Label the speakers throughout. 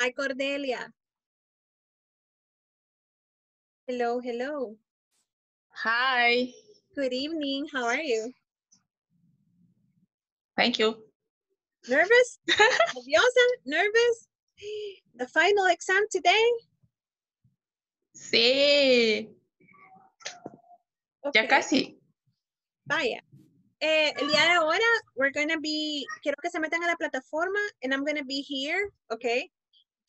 Speaker 1: Hi, Cordelia. Hello, hello.
Speaker 2: Hi.
Speaker 1: Good evening. How are you?
Speaker 2: Thank you.
Speaker 1: Nervous? Nerviosa? Nervous? The final exam today?
Speaker 2: Sí, ya casi.
Speaker 1: Vaya. Eh, el día de ahora, we're gonna be, quiero que se metan a la plataforma and I'm gonna be here, okay?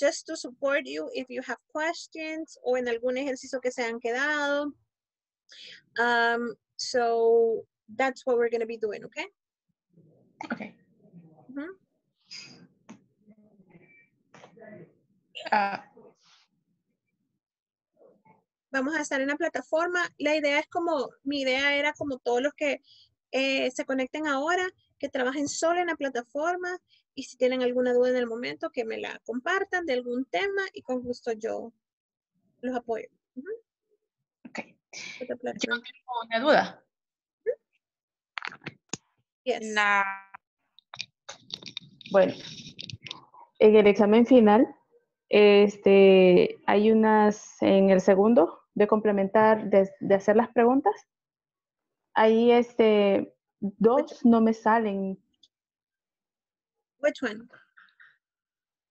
Speaker 1: Just to support you if you have questions o en algún ejercicio que se han quedado. Um, so that's what we're gonna be doing, okay?
Speaker 2: Okay.
Speaker 1: Ujú.
Speaker 2: Ah,
Speaker 1: vamos a estar en la plataforma. La idea es como, mi idea era como todos los que eh, se conecten ahora, que trabajen solo en la plataforma y si tienen alguna duda en el momento, que me la compartan de algún tema y con gusto yo los apoyo. With the
Speaker 2: Yo tengo una duda.
Speaker 1: Yes.
Speaker 3: La- Bueno, en el examen final, este, hay unas en el segundo de complementar, de, de hacer las preguntas. Ahí, este, dos no me salen.
Speaker 1: Which one?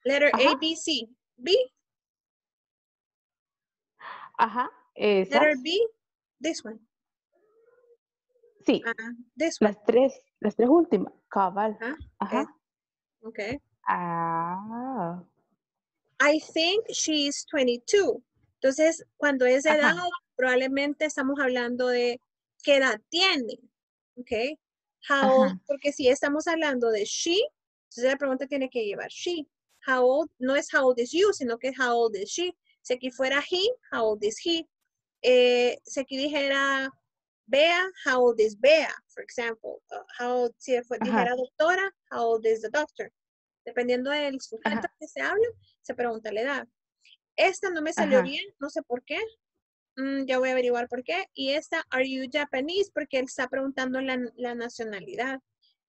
Speaker 1: Letter A,
Speaker 3: Ajá.
Speaker 1: B, C. B,
Speaker 3: Ajá, esas.
Speaker 1: letter B, this one.
Speaker 3: Sí,
Speaker 1: Ah, this one.
Speaker 3: las tres, las tres últimas. Cabal.
Speaker 1: Ajá,
Speaker 3: Ajá.
Speaker 1: Okay.
Speaker 3: Ah,
Speaker 1: I think she's 22. Entonces, cuando es
Speaker 3: Ajá.
Speaker 1: edad, probablemente estamos hablando de qué edad tiene. ¿Ok? How
Speaker 3: Ajá.
Speaker 1: porque si estamos hablando de she, entonces la pregunta tiene que llevar she. How old, no es how old is you, sino que how old is she. Si aquí fuera he, how old is he? Eh, si aquí dijera Bea, how old is Bea, for example. Uh, how old, si
Speaker 3: Ajá.
Speaker 1: dijera doctora, how old is the doctor. Dependiendo del sujeto
Speaker 3: Ajá.
Speaker 1: que se habla, se pregunta la edad. Esta no me salió
Speaker 3: Ajá.
Speaker 1: bien, no sé por qué. Mm, ya voy a averiguar por qué. Y esta, are you Japanese? Porque él está preguntando la, la nacionalidad.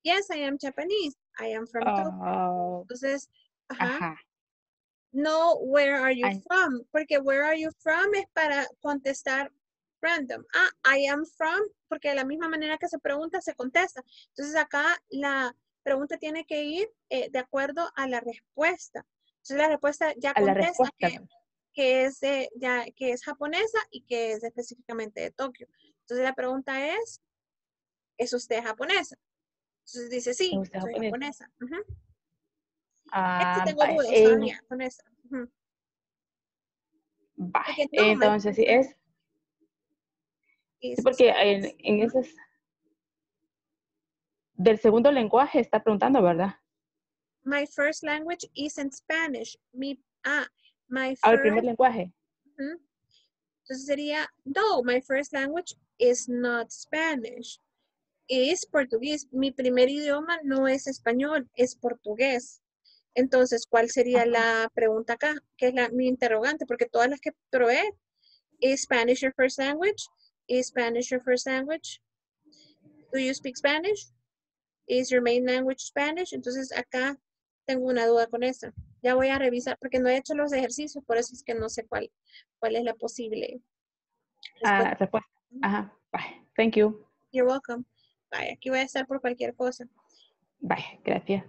Speaker 1: Yes, I am Japanese. I am from Tokyo.
Speaker 3: Oh,
Speaker 1: Entonces, ajá.
Speaker 3: ajá.
Speaker 1: No, where are you from? Porque where are you from es para contestar random. Ah, I am from, porque de la misma manera que se pregunta, se contesta. Entonces acá la pregunta tiene que ir eh, de acuerdo a la respuesta. Entonces la respuesta ya contesta que, que es de- ya, que es japonesa y que es específicamente de Tokio. Entonces la pregunta es, ¿es usted japonesa? Entonces dice, sí, soy
Speaker 3: japonesa? Ah,
Speaker 1: tengo
Speaker 3: vaya,
Speaker 1: dudas todavía con esa. Porque no, my
Speaker 3: Entonces, sí es, sí, porque en, en esas del segundo lenguaje está preguntando, ¿verdad?
Speaker 1: My first language is in Spanish. Mi, ah, my
Speaker 3: Ah, el primer lenguaje.
Speaker 1: entonces sería, no, my first language is not Spanish. Es portugués. Mi primer idioma no es español, es portugués. Entonces, ¿cuál sería la pregunta acá? Que es la, mi interrogante, porque todas las que probé, ¿is Spanish your first language? ¿Is Spanish your first language? Do you speak Spanish? Is your main language Spanish? Entonces, acá tengo una duda con eso. Ya voy a revisar, porque no he hecho los ejercicios, por eso es que no sé cuál, cuál es la posible. Respuesta.
Speaker 3: respuesta. Ajá. Bye. Thank you.
Speaker 1: You're welcome. Vaya, aquí voy a estar por cualquier cosa.
Speaker 3: Bye. Gracias.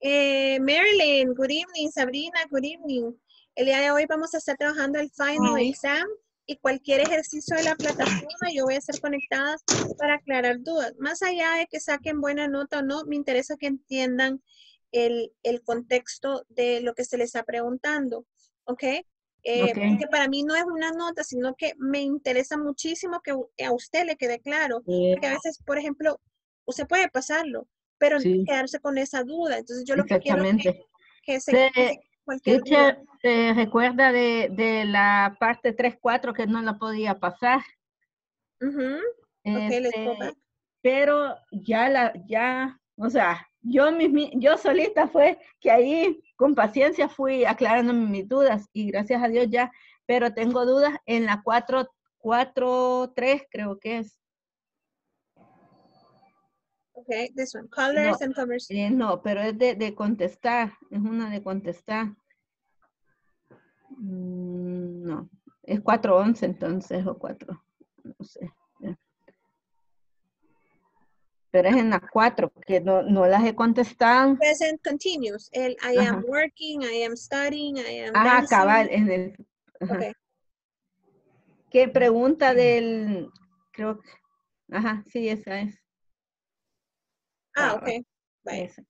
Speaker 1: Eh, Marilyn, good evening. Sabrina, good evening. El día de hoy vamos a estar trabajando el final exam y cualquier ejercicio de la plataforma yo voy a estar conectada para aclarar dudas. Más allá de que saquen buena nota o no, me interesa que entiendan el, el contexto de lo que se les está preguntando. ¿Ok? Eh. Que para mí no es una nota, sino que me interesa muchísimo que a usted le quede claro. Porque a veces, por ejemplo, usted puede pasarlo, pero
Speaker 2: Sí.
Speaker 1: quedarse con esa duda. Entonces yo lo que quiero es que se quite cualquier duda.
Speaker 2: ¿se recuerda de, de la parte 3-4 que no la podía pasar?
Speaker 1: Let's go
Speaker 2: Este,
Speaker 1: back.
Speaker 2: pero ya la, ya, o sea, yo yo solita fue que ahí con paciencia fui aclarando mis dudas y gracias a Dios ya, pero tengo dudas en la 4, 4, 3 creo que es.
Speaker 1: Okay, this one. Colors
Speaker 2: No,
Speaker 1: and conversation.
Speaker 2: Eh, no, pero es de, de contestar, es una de contestar. Mm, No, es 4.11 entonces o 4, no sé. Pero es en las 4, que no, no las he contestado.
Speaker 1: Present continuous. El I am
Speaker 2: Ajá.
Speaker 1: working, I am studying, I am
Speaker 2: Ah, cabal, en el... ajá.
Speaker 1: Ok.
Speaker 2: ¿Qué pregunta del... Creo que... Ajá, sí, esa es.
Speaker 1: Ah, ok. Vaya,
Speaker 2: esa,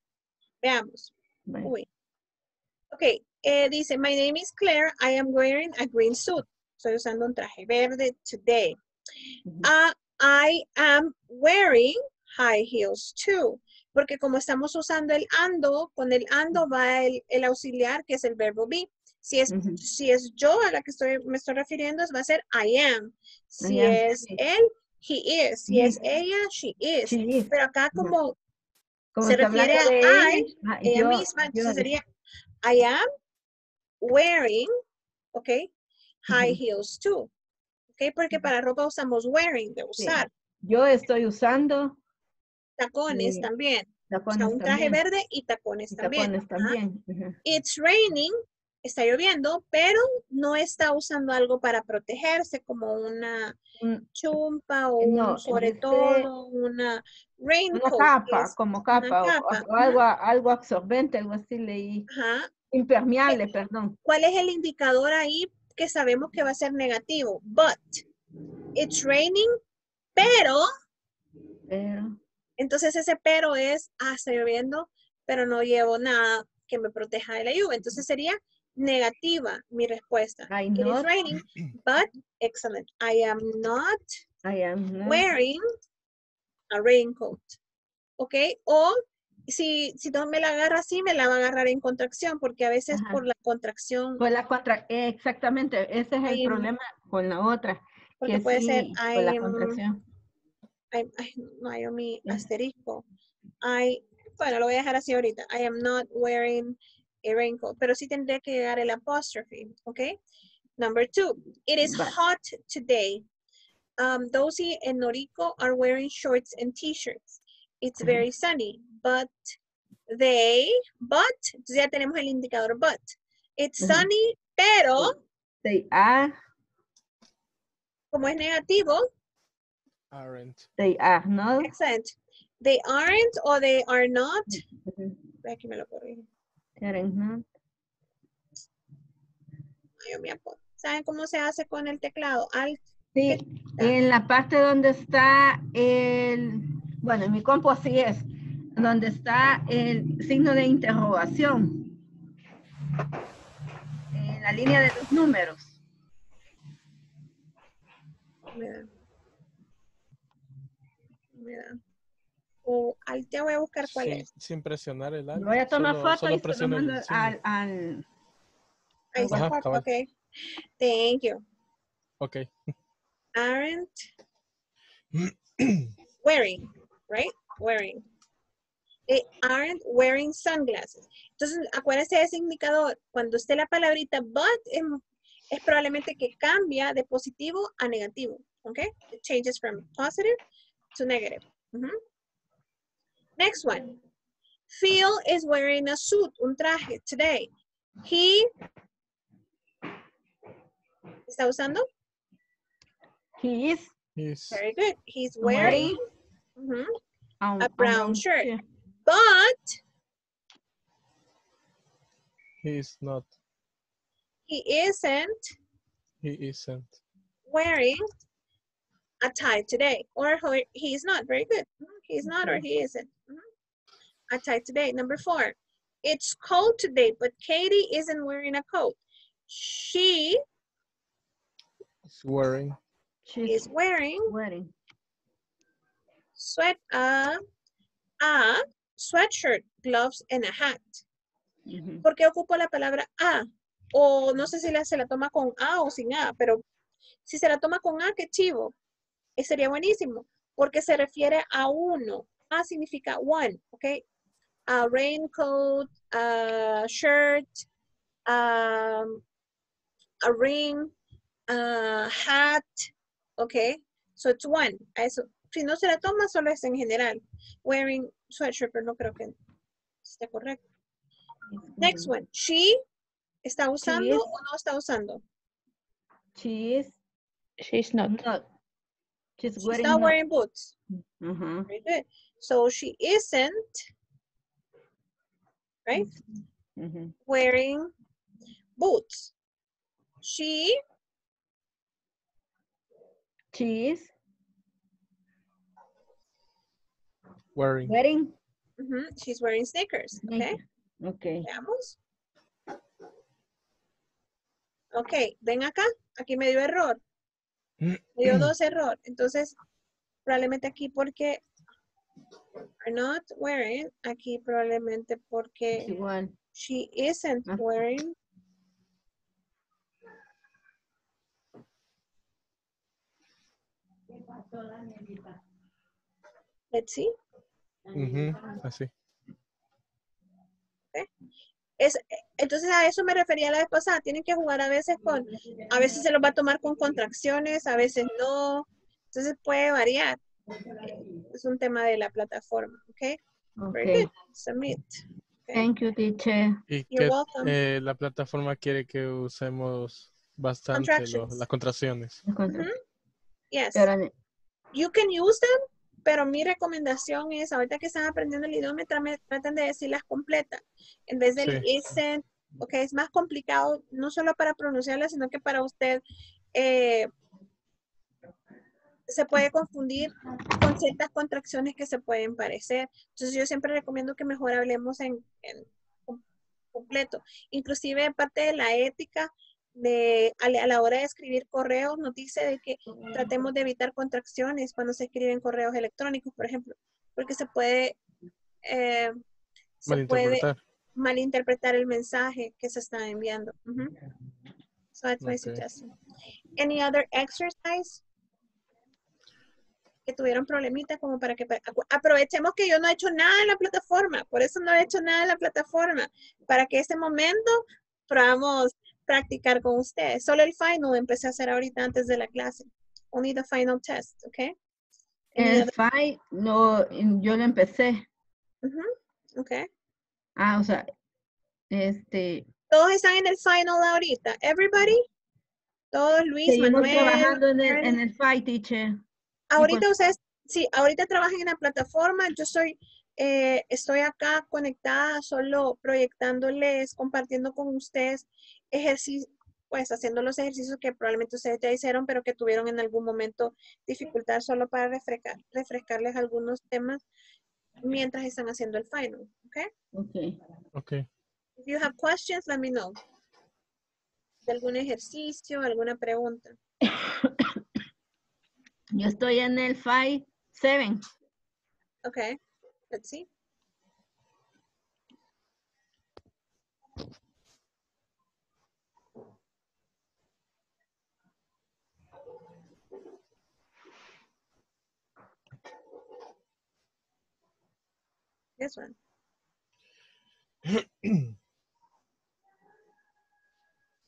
Speaker 1: veamos. Uy. Ok, eh, dice, my name is Claire, I am wearing a green suit. Estoy usando un traje verde today.
Speaker 2: Ujú.
Speaker 1: Ah, I am wearing high heels too. Porque como estamos usando el ando, con el ando va el, el auxiliar, que es el verbo be. Si es, si es yo a la que estoy, me estoy refiriendo, va a ser I am. Si
Speaker 2: I am,
Speaker 1: es él, he is. Si es ella, she is. Pero acá como
Speaker 2: Como
Speaker 1: se refiere a I,
Speaker 2: ella, ah,
Speaker 1: ella
Speaker 2: yo-
Speaker 1: misma, entonces sería I am wearing, ¿ok? High heels too. ¿Ok? Porque para ropa usamos wearing, de
Speaker 2: Sí.
Speaker 1: usar.
Speaker 2: Yo estoy usando
Speaker 1: Tacones
Speaker 2: Sí,
Speaker 1: también. O sea,
Speaker 2: tacones
Speaker 1: un traje
Speaker 2: también.
Speaker 1: verde y tacones
Speaker 2: y
Speaker 1: también.
Speaker 2: tacones.
Speaker 1: It's raining, está lloviendo, pero no está usando algo para protegerse como una
Speaker 2: Un-
Speaker 1: chumpa o
Speaker 2: No,
Speaker 1: un sobre
Speaker 2: dice
Speaker 1: todo, una
Speaker 2: Una
Speaker 1: raincoat. que
Speaker 2: capa,
Speaker 1: es-
Speaker 2: como capa, o-
Speaker 1: capa,
Speaker 2: o, algo, algo absorbente, algo así leí.
Speaker 1: ajá.
Speaker 2: Impermeable, perdón.
Speaker 1: ¿Cuál es el indicador ahí que sabemos que va a ser negativo? But it's raining, pero,
Speaker 2: Pero,
Speaker 1: entonces ese pero es, ah, está lloviendo, pero no llevo nada que me proteja de la lluvia. Entonces sería negativa mi respuesta.
Speaker 2: I
Speaker 1: It is raining, but excellent. I am not
Speaker 2: I am not.
Speaker 1: wearing a raincoat. ¿Ok? O si, si no me la agarra así, me la va a agarrar en contracción, porque a veces
Speaker 2: Ajá.
Speaker 1: por la contracción,
Speaker 2: Con la contra, eh, exactamente, ese es el
Speaker 1: I am-
Speaker 2: problema con la otra.
Speaker 1: porque
Speaker 2: que
Speaker 1: puede ser
Speaker 2: sí, la
Speaker 1: I am- I- ay, no hay mi
Speaker 2: Ya.
Speaker 1: asterisco. I, bueno, lo voy a dejar así ahorita. I am not wearing a raincoat, pero sí tendría que llegar el apostrophe, ¿ok? Number two, it is hot today. Um, Dozy and Noriko are wearing shorts and t-shirts. It's very sunny, but they, but, ya tenemos el indicador but. It's sunny, pero,
Speaker 2: They are,
Speaker 1: como es negativo,
Speaker 4: Aren't.
Speaker 2: they are not.
Speaker 1: excellent. They aren't or they are not. Aquí me lo corrijo.
Speaker 2: They are not.
Speaker 1: Ay, yo me apo- ¿Saben cómo se hace con el teclado? Alt.
Speaker 2: Sí, en la parte donde está el, bueno, en mi compu así es, donde está el signo de interrogación. En la línea de los números.
Speaker 1: Me O alt, ya voy a buscar cuál
Speaker 4: Sin,
Speaker 1: es.
Speaker 4: sin presionar el alt.
Speaker 2: Voy a tomar
Speaker 4: solo-
Speaker 2: foto
Speaker 4: solo
Speaker 2: y se lo
Speaker 4: el
Speaker 2: mando
Speaker 4: signo.
Speaker 2: al, al-
Speaker 1: Ahí está, ok. Thank you.
Speaker 4: Ok.
Speaker 1: Aren't wearing, right? Wearing. They aren't wearing sunglasses. Entonces, acuérdense de ese indicador. Cuando esté la palabrita but, es, es probablemente que cambia de positivo a negativo. ¿Ok? It changes from positive to negative. Ujú. Next one. Phil is wearing a suit, un traje, today. He ¿Está usando?
Speaker 2: he is
Speaker 4: He's,
Speaker 1: Very good. He's wearing
Speaker 2: wearing
Speaker 1: ujú,
Speaker 2: a,
Speaker 1: A brown shirt.
Speaker 2: shirt.
Speaker 1: but
Speaker 4: he's not.
Speaker 1: he isn't
Speaker 4: He isn't.
Speaker 1: wearing a tie today. Or ho- he's not. Very good. Mhm, He's not or he isn't. Mhm. A tie today. Number four. It's cold today, but Katie isn't wearing a coat. She
Speaker 4: He's wearing.
Speaker 2: She's
Speaker 1: is wearing
Speaker 2: wearing.
Speaker 1: sweat uh, a sweatshirt, gloves, and a hat.
Speaker 2: Ujú.
Speaker 1: ¿Por qué ocupo la palabra a? O no sé si la, se la toma con a o sin a, pero si se la toma con a, qué chivo. Sería buenísimo, porque se refiere a uno. A significa one, ¿ok? A raincoat, a shirt, um, a ring, a hat, ¿ok? So it's one. A Eso. Si no se la toma, solo es en general. Wearing sweatshirt, pero no creo que esté correcto. Next one. She ¿Está usando
Speaker 2: is.
Speaker 1: o no está usando?
Speaker 2: She is
Speaker 3: She's not.
Speaker 2: not. She's
Speaker 1: She's
Speaker 2: wearing
Speaker 1: not
Speaker 2: not.
Speaker 1: wearing boots.
Speaker 2: Ajá.
Speaker 1: Very good. So she isn't, right?
Speaker 2: Ujú.
Speaker 1: Wearing boots. She
Speaker 2: She is
Speaker 4: Wearing.
Speaker 2: wearing.
Speaker 1: ujú, she's wearing sneakers. Okay.
Speaker 2: Okay.
Speaker 1: Veamos. Ok, ven acá. Aquí me dio error. Me dio dos error. Entonces, probablemente aquí porque are not wearing. Aquí probablemente porque
Speaker 2: igual.
Speaker 1: she isn't wearing. Let's see.
Speaker 4: Así.
Speaker 1: Es, entonces a eso me refería la vez pasada. Tienen que jugar a veces con, a veces se los va a tomar con contracciones, a veces no. Entonces puede variar. Es un tema de la plataforma, ¿ok? Very
Speaker 2: Okay.
Speaker 1: good. Submit.
Speaker 2: Thank you, teacher.
Speaker 4: Y
Speaker 1: You're
Speaker 4: que
Speaker 1: welcome.
Speaker 4: eh, la plataforma quiere que usemos bastante las contracciones.
Speaker 1: Yes.
Speaker 2: Pero,
Speaker 1: You can use them, pero mi recomendación es, ahorita que están aprendiendo el idioma, traten de decirlas completas. En vez del
Speaker 4: Sí.
Speaker 1: isn't, ok, es más complicado, no solo para pronunciarlas, sino que para usted eh, se puede confundir con ciertas contracciones que se pueden parecer. Entonces yo siempre recomiendo que mejor hablemos en, en com- completo. Inclusive parte de la ética de a la hora de escribir correos nos dice de que tratemos de evitar contracciones cuando se escriben correos electrónicos, por ejemplo, porque se puede eh, se puede
Speaker 4: Malinterpretar.
Speaker 1: el mensaje que se está enviando. So that's my suggestion. Any other exercise que tuvieron problemitas como para que aprovechemos que yo no he hecho nada en la plataforma, por eso no he hecho nada en la plataforma, para que ese momento podamos practicar con ustedes. Solo el final empecé a hacer ahorita antes de la clase. Only the final test, ¿ok?
Speaker 2: El
Speaker 1: other-
Speaker 2: FI, no, yo lo empecé.
Speaker 1: Ujú, ok.
Speaker 2: Ah, o sea, este,
Speaker 1: Todos están en el final ahorita. Everybody. Todos, Luis,
Speaker 2: seguimos
Speaker 1: Manuel.
Speaker 2: trabajando en el, en el FI, teacher.
Speaker 1: Ahorita ustedes, sí, ahorita trabajan en la plataforma. Yo soy, eh, estoy acá conectada, solo proyectándoles, compartiendo con ustedes ejercicios, pues haciendo los ejercicios que probablemente ustedes ya hicieron, pero que tuvieron en algún momento dificultad solo para refrescar, refrescarles algunos temas mientras están haciendo el final. ¿Ok?
Speaker 2: Okay.
Speaker 4: Ok.
Speaker 1: If you have questions, let me know. De algún ejercicio, alguna pregunta.
Speaker 2: Yo estoy en el FI 7.
Speaker 1: Okay, let's see. This one.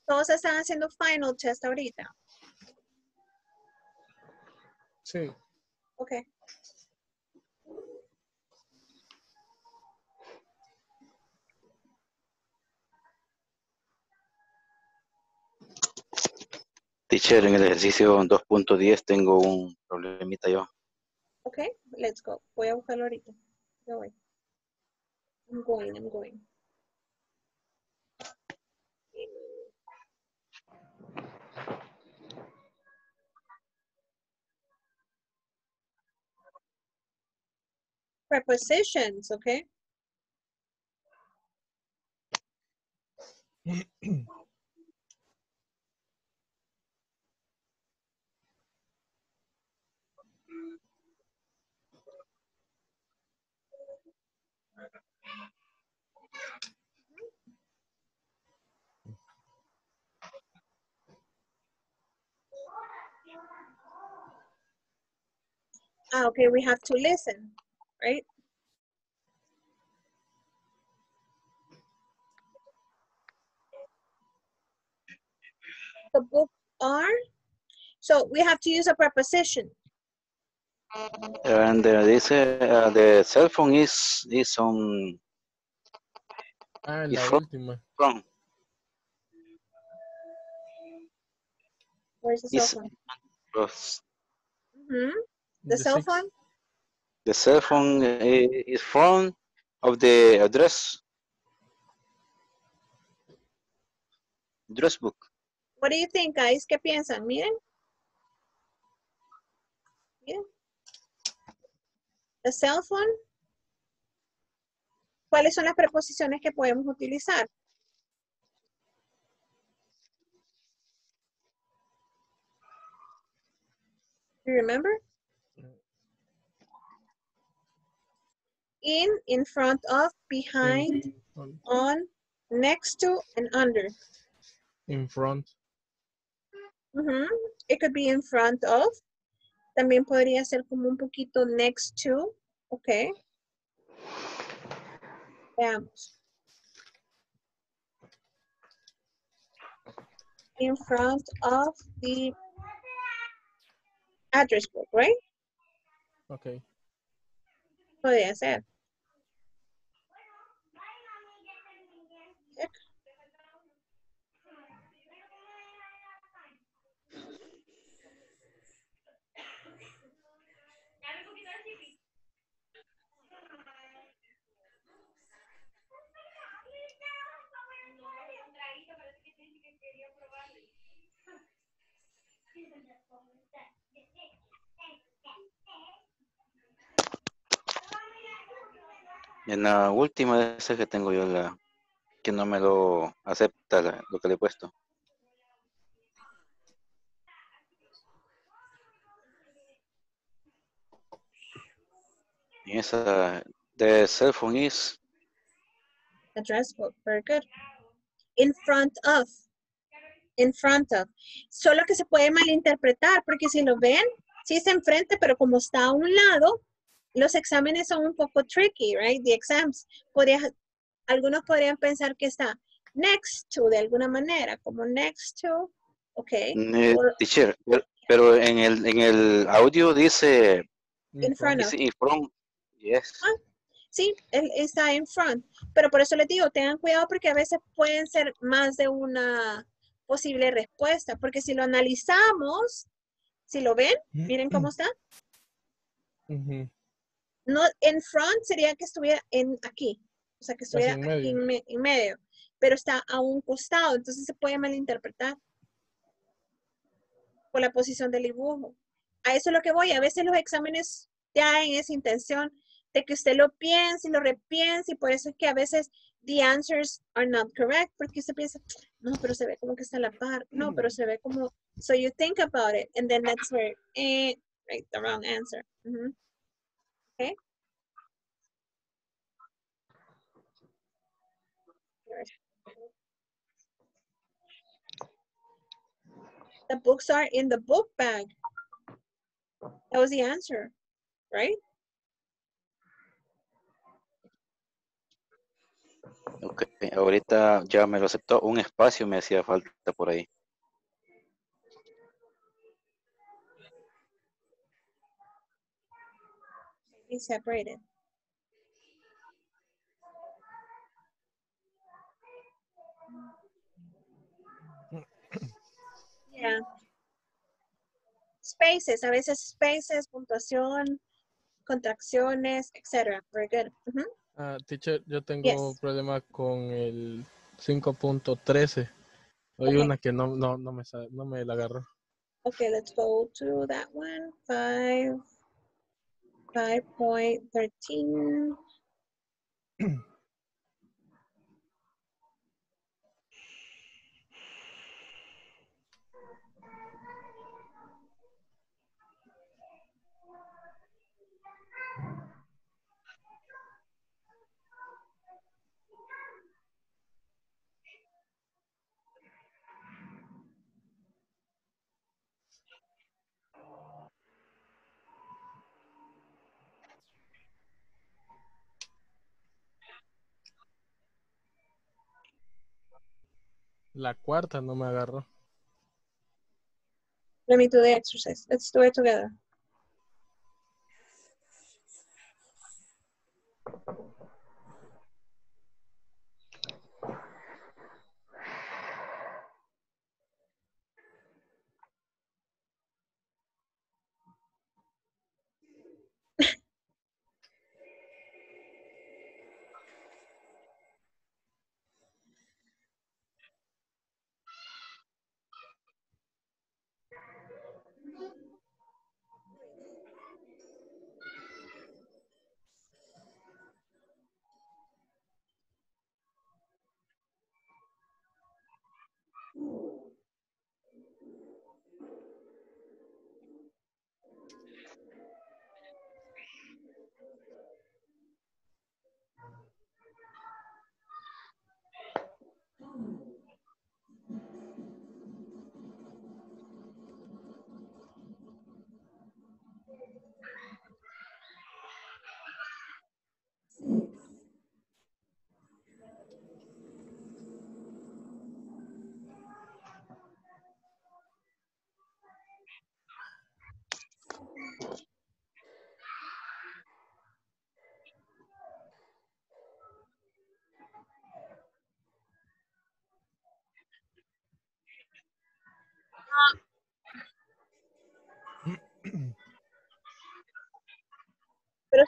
Speaker 1: Todos están haciendo final test ahorita.
Speaker 4: Sí.
Speaker 1: Okay.
Speaker 5: Teacher, en el ejercicio 2.10 tengo un problemita yo.
Speaker 1: Okay, let's go. Voy a buscarlo ahorita. Ya voy. I'm going, I'm going. Prepositions, okay? Ah, okay, we have to listen, right? The book are, so we have to use a preposition.
Speaker 5: And uh, dice, uh, the cell phone is, is on
Speaker 4: Ah, la última.
Speaker 5: From.
Speaker 1: Where's the
Speaker 5: Is cell
Speaker 1: phone?
Speaker 5: Mm
Speaker 1: -hmm. The, the cell
Speaker 4: six.
Speaker 1: phone?
Speaker 5: The cell phone eh, is from of the address. Address book.
Speaker 1: What do you think, guys? ¿Qué piensan? Miren. Miren. The cell phone. ¿Cuáles son las preposiciones que podemos utilizar? You remember? In, in front of, behind,
Speaker 4: On-
Speaker 1: next to, and under.
Speaker 4: In front.
Speaker 1: Ujú. It could be in front of. También podría ser como un poquito next to. Ok. Veamos. In front of the address book, right?
Speaker 4: Okay.
Speaker 1: Podría ser.
Speaker 5: En la última de esas que tengo yo, la que no me lo acepta la- lo que le he puesto. En esa, the cell phone is,
Speaker 1: Address book, very good. In front of. In front of. Solo que se puede malinterpretar, porque si lo ven, sí está enfrente, pero como está a un lado, los exámenes son un poco tricky, right? The exams. Podría- algunos podrían pensar que está next to, de alguna manera, como next to, ok.
Speaker 5: eh,
Speaker 1: Or-
Speaker 5: teacher, pero- en el, en el audio dice,
Speaker 1: In front of.
Speaker 5: in front, yes.
Speaker 1: Sí, él está in front. Pero por eso les digo, tengan cuidado porque a veces pueden ser más de una posible respuesta. Porque si lo analizamos, si lo ven, miren cómo está.
Speaker 4: Ujú.
Speaker 1: No, en front sería que estuviera en aquí. O sea, que estuviera
Speaker 4: en
Speaker 1: aquí
Speaker 4: medio.
Speaker 1: en, me- en medio. Pero está a un costado, entonces se puede malinterpretar por la posición del dibujo. A eso es lo que voy. A veces los exámenes traen esa intención de que usted lo piense y lo repiense y por eso es que a veces the answers are not correct porque usted piensa, no, pero se ve como que está a la par, no, pero se ve como, so you think about it and then that's where, eh, right, the wrong answer. The books are in the book bag. That was the answer, right?
Speaker 5: Ok, ahorita ya me lo aceptó. Un espacio me hacía falta por ahí.
Speaker 1: Separated. Yeah. Spaces, a veces spaces, puntuación, contracciones, etc. Very good. Ujú.
Speaker 4: Ah, teacher, yo tengo
Speaker 1: Yes.
Speaker 4: problemas con el 5.13. Hay
Speaker 1: Ok.
Speaker 4: una que no, no, no me no me la agarró.
Speaker 1: Okay, let's go to that one. Five, 5.13
Speaker 4: La cuarta no me agarró.
Speaker 1: Let me do the exercise. Let's do it together.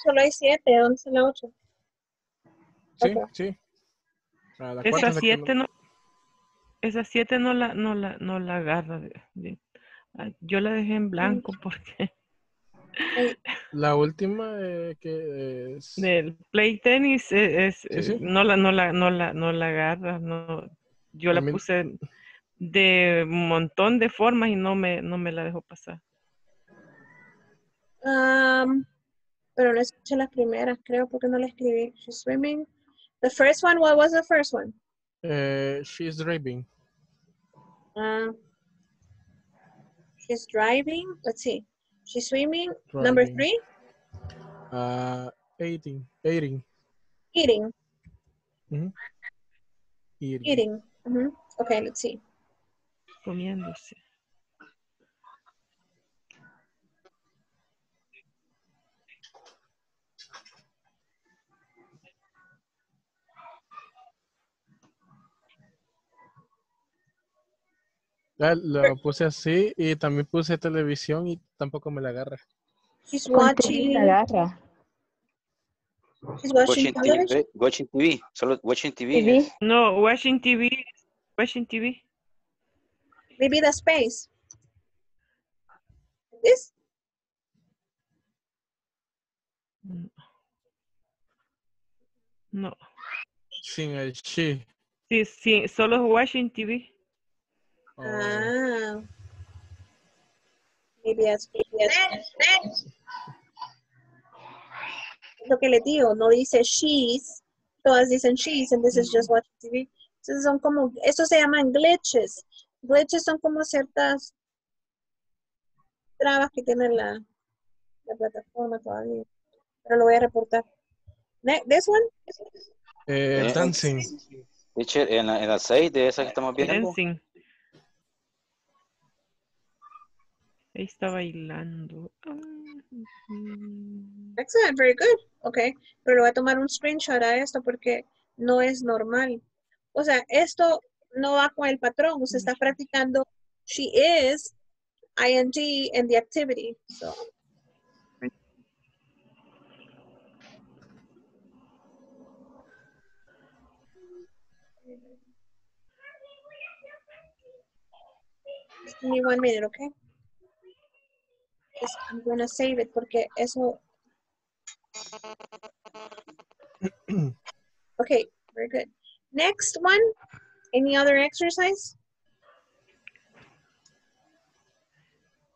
Speaker 1: Solo hay siete, ¿dónde está la ocho?
Speaker 4: Sí, sí. La cuarta
Speaker 6: Esa
Speaker 4: es la que
Speaker 6: siete
Speaker 4: no-
Speaker 6: esa siete no la, no la, no la agarra. de- de- yo la dejé en blanco porque
Speaker 4: La última eh, que es...
Speaker 6: del play tenis eh, es,
Speaker 4: Sí,
Speaker 6: eh,
Speaker 4: sí.
Speaker 6: no la, no la, no la, no la agarra. No, yo la puse de un montón de formas y no me, no me la dejó pasar.
Speaker 1: Um, pero no escuché las primeras, creo, porque no la escribí. She's swimming. The first one, what was the first one?
Speaker 4: eh, she's driving.
Speaker 1: Uh, she's driving. Let's see. She's swimming. Number three,
Speaker 4: Ah, 18. Eating.
Speaker 1: eating.
Speaker 4: Eating.
Speaker 1: Eating. Mhm. Okay, let's see.
Speaker 6: Comiéndose.
Speaker 4: Lo puse así y también puse televisión y tampoco me la agarra.
Speaker 3: TV
Speaker 1: watching.
Speaker 3: la agarra.
Speaker 1: She's watching
Speaker 5: Watching. TV, watching TV, solo watching TV.
Speaker 3: TV.
Speaker 6: No, watching TV, watching TV.
Speaker 1: Maybe the space. This.
Speaker 6: No,
Speaker 4: Sin el she.
Speaker 6: sí, sí, solo watching TV.
Speaker 4: Oh,
Speaker 1: Ah. Maybe that's, maybe that's lo que le digo, no dice she's, todas dicen she's, and this is just watching TV. Entonces son como, eso se llaman glitches. Glitches son como ciertas trabas que tiene la, la plataforma todavía. Pero lo voy a reportar. Ne- This one?
Speaker 4: eh,
Speaker 5: Eh,
Speaker 4: dancing.
Speaker 5: Teacher, en la, en la 6 de esa que estamos viendo,
Speaker 6: Dancing. Ahí está bailando. Ah.
Speaker 1: Excellent, very good. Okay, pero le voy a tomar un screenshot a esto porque no es normal. O sea, esto no va con el patrón. Usted está practicando she is, ing, and the activity. So, give me one minute, okay? Just, I'm gonna save it porque eso Okay, very good. Next one, any other exercise?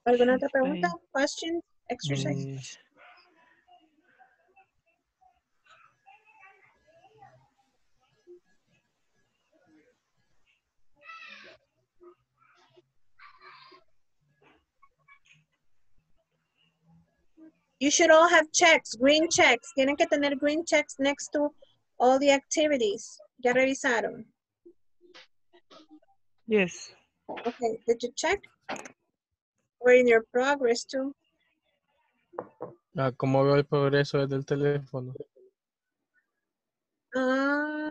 Speaker 1: ¿Alguna otra pregunta? Question? Exercise?
Speaker 4: Eh,
Speaker 1: You should all have checks, green checks. Tienen que tener green checks next to all the activities. ¿Ya revisaron?
Speaker 6: Yes.
Speaker 1: Okay, did you check? Or in your progress too?
Speaker 4: ah, ¿Cómo veo el progreso desde el teléfono?
Speaker 1: Uh,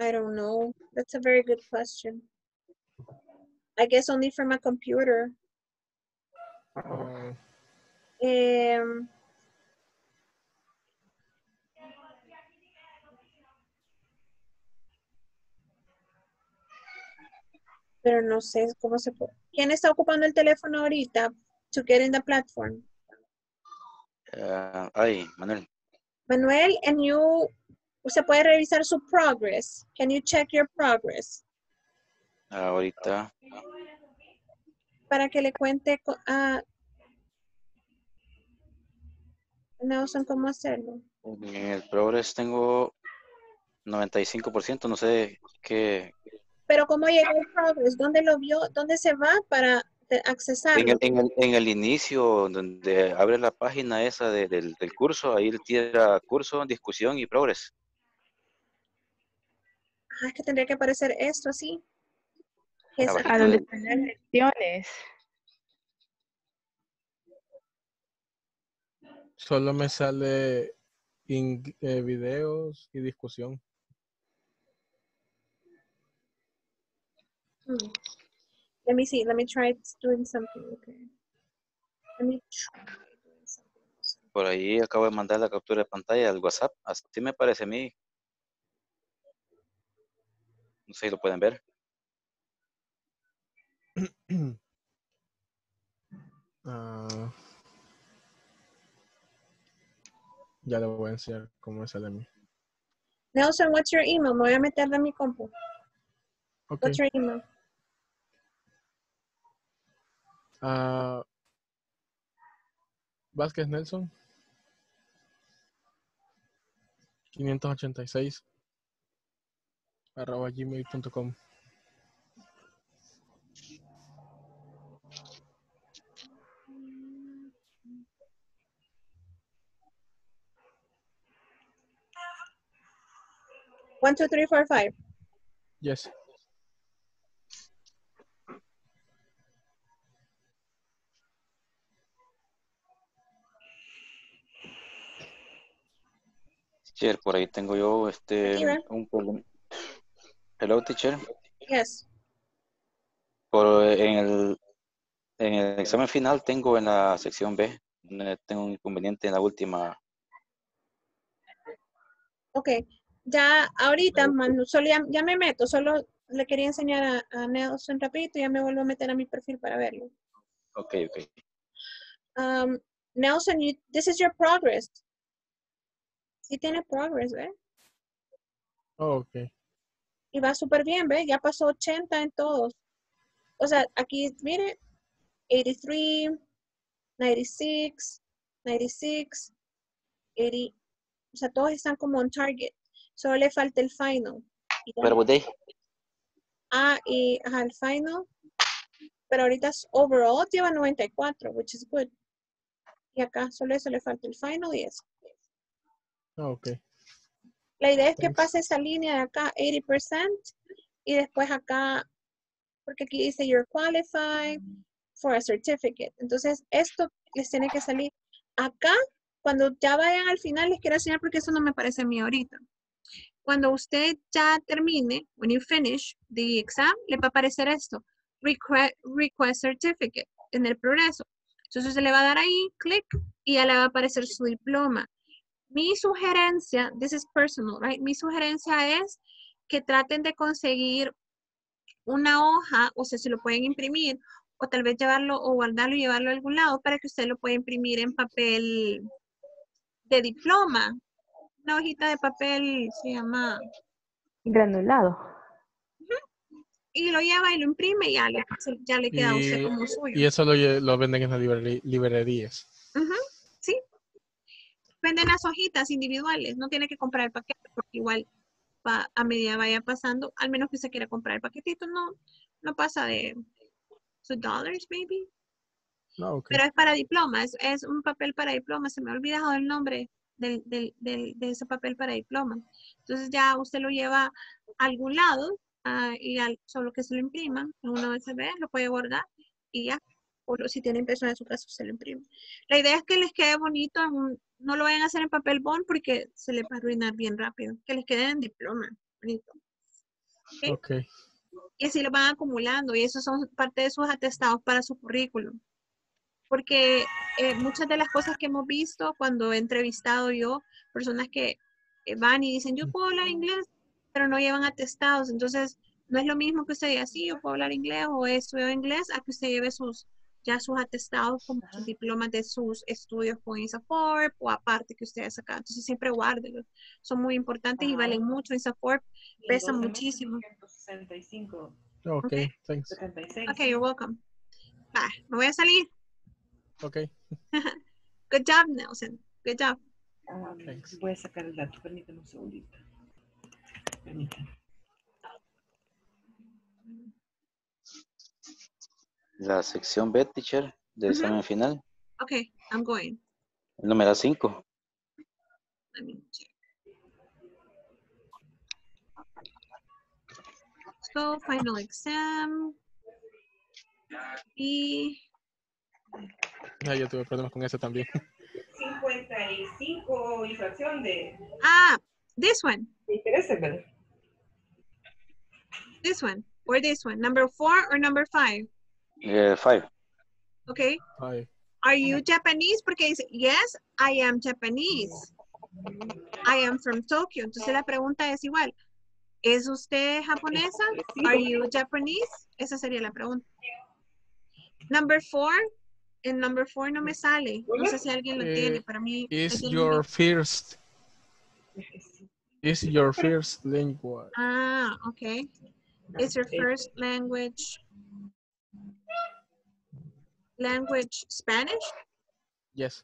Speaker 1: I don't know. That's a very good question. I guess only from a computer.
Speaker 4: Oh,
Speaker 1: Em, pero no sé cómo se puede. ¿Quién está ocupando el teléfono ahorita to get in the platform?
Speaker 5: ah, ay, Manuel,
Speaker 1: Manuel, and you, usted puede revisar su progress. Can you check your progress?
Speaker 5: ahorita,
Speaker 1: Para que le cuente co- a... Nelson, ¿cómo hacerlo?
Speaker 5: En el Progress tengo 95%, no sé qué.
Speaker 1: Pero ¿cómo llegó el progress? ¿Dónde lo vio? ¿Dónde se va para eh,
Speaker 5: En el, en el, en el inicio, donde abre la página esa de- del, del curso, ahí tira curso, discusión y Progress.
Speaker 1: Ah, es que tendría que aparecer esto así. Es
Speaker 5: Ah.
Speaker 3: A donde están las lecciones.
Speaker 4: Solo me sale ing- eh, videos y discusión.
Speaker 1: Hmm. Let me see. Let me try doing something. Okay. Let me try doing something else.
Speaker 5: Por ahí acabo de mandar la captura de pantalla al WhatsApp. Así me parece a mí. No sé si lo pueden ver.
Speaker 4: Ah, ya le voy a enseñar cómo me sale a mí.
Speaker 1: Nelson, what's your email? Me voy a meter de mi compu.
Speaker 4: Ok.
Speaker 1: What's your email?
Speaker 4: Ah, Vázquez Nelson. 586 arroba gmail.com.
Speaker 1: One, two, three, four, five.
Speaker 4: Yes.
Speaker 5: Teacher, por ahí tengo yo este un problema. Hello, teacher.
Speaker 1: Yes.
Speaker 5: Por en el en el examen final tengo en la sección B, tengo un inconveniente en la última.
Speaker 1: Ok. Ya ahorita. Manu, solo ya, ya me meto. Solo le quería enseñar a, a Nelson rapidito y ya me vuelvo a meter a mi perfil para verlo.
Speaker 5: Ok, ok.
Speaker 1: Um, Nelson, you, this is your progress. Sí tiene progress, ¿ve?
Speaker 4: Oh, ok.
Speaker 1: Y va súper bien, ¿ve? Ya pasó 80 en todos. O sea, aquí, mire, 83, 96, 96, 80. O sea, todos están como on target. Solo le falta el final.
Speaker 5: Pero?
Speaker 1: Ah, y ajá, el final. Pero ahorita es overall lleva 94, which is good. Y acá solo eso le falta el final y eso.
Speaker 4: Oh, ok.
Speaker 1: La idea es que pase esa línea de acá, 80%, y después acá, porque aquí dice you're qualified for a certificate. Entonces, esto les tiene que salir acá. Cuando ya vayan al final, les quiero enseñar porque eso no me parece a mí ahorita. Cuando usted ya termine, when you finish the exam, le va a aparecer esto, request, request certificate, en el progreso. Entonces, se le va a dar ahí, clic, y ya le va a aparecer su diploma. Mi sugerencia, this is personal, right? Mi sugerencia es que traten de conseguir una hoja, o sea, si lo pueden imprimir, o tal vez llevarlo o guardarlo y llevarlo a algún lado para que usted lo pueda imprimir en papel de diploma. Una hojita de papel se llama,
Speaker 3: Granulado.
Speaker 1: y lo lleva y lo imprime y ya le, ya le queda a usted
Speaker 4: Y-
Speaker 1: como suyo.
Speaker 4: Y eso lo, lo venden en las librerías.
Speaker 1: Sí. Venden las hojitas individuales, no tiene que comprar el paquete porque igual va, a medida vaya pasando, al menos que usted quiera comprar el paquetito, no, no pasa de two dollars maybe,
Speaker 4: No, ok.
Speaker 1: pero es para diploma, es, es un papel para diploma, se me ha olvidado el nombre del, del, del- de ese papel para diploma. Entonces ya usted lo lleva a algún lado ah, y al, solo que se lo impriman en una USB, lo puede guardar y ya. O lo- si tiene impresión en su caso, se lo imprime. La idea es que les quede bonito, en un- no lo vayan a hacer en papel bond porque se les va a arruinar bien rápido. Que les quede en diploma, bonito. ¿ok?
Speaker 4: Ok.
Speaker 1: Y así lo van acumulando y esos son parte de sus atestados para su currículum. Porque eh, muchas de las cosas que hemos visto cuando he entrevistado yo, personas que eh, van y dicen, yo puedo hablar inglés, pero no llevan atestados. Entonces, no es lo mismo que usted diga, sí, yo puedo hablar inglés o he estudiado inglés, a que usted lleve sus ya sus atestados como sus diplomas de sus estudios con ISAFORP o aparte que usted ha sacado. Entonces, siempre guárdelos. Son muy importantes y valen mucho. ISAFORP pesa muchísimo.
Speaker 4: Ok,
Speaker 1: Ok.
Speaker 4: thanks.
Speaker 1: Ok, you're welcome. Bye. Me voy a salir.
Speaker 4: Ok.
Speaker 1: Good job, Nelson. Good job.
Speaker 4: Thanks.
Speaker 6: voy a sacar el dato, permítame un segundito. Permítame.
Speaker 5: La sección B, teacher, del examen final.
Speaker 1: Okay, I'm going.
Speaker 5: El número 5.
Speaker 1: Let me check. So, final exam. Y
Speaker 4: Ah, yo tuve problemas con eso también.
Speaker 6: 55 infracción de
Speaker 1: ah, this one,
Speaker 6: intereses, ¿verdad?
Speaker 1: this one, or this one, number four or number five.
Speaker 5: 5.
Speaker 1: Okay.
Speaker 4: Ay,
Speaker 1: Are you Japanese? Porque dice, yes, I am Japanese. I am from Tokyo. Entonces la pregunta es igual. ¿Es usted japonesa? Are you Japanese? Esa sería la pregunta. Number four. En number four no me sale. No sé si alguien lo
Speaker 4: Eh,
Speaker 1: tiene. Para mí.
Speaker 4: is your
Speaker 1: único.
Speaker 4: first is your first language?
Speaker 1: Ah, okay. Is your first language language Spanish?
Speaker 4: Yes.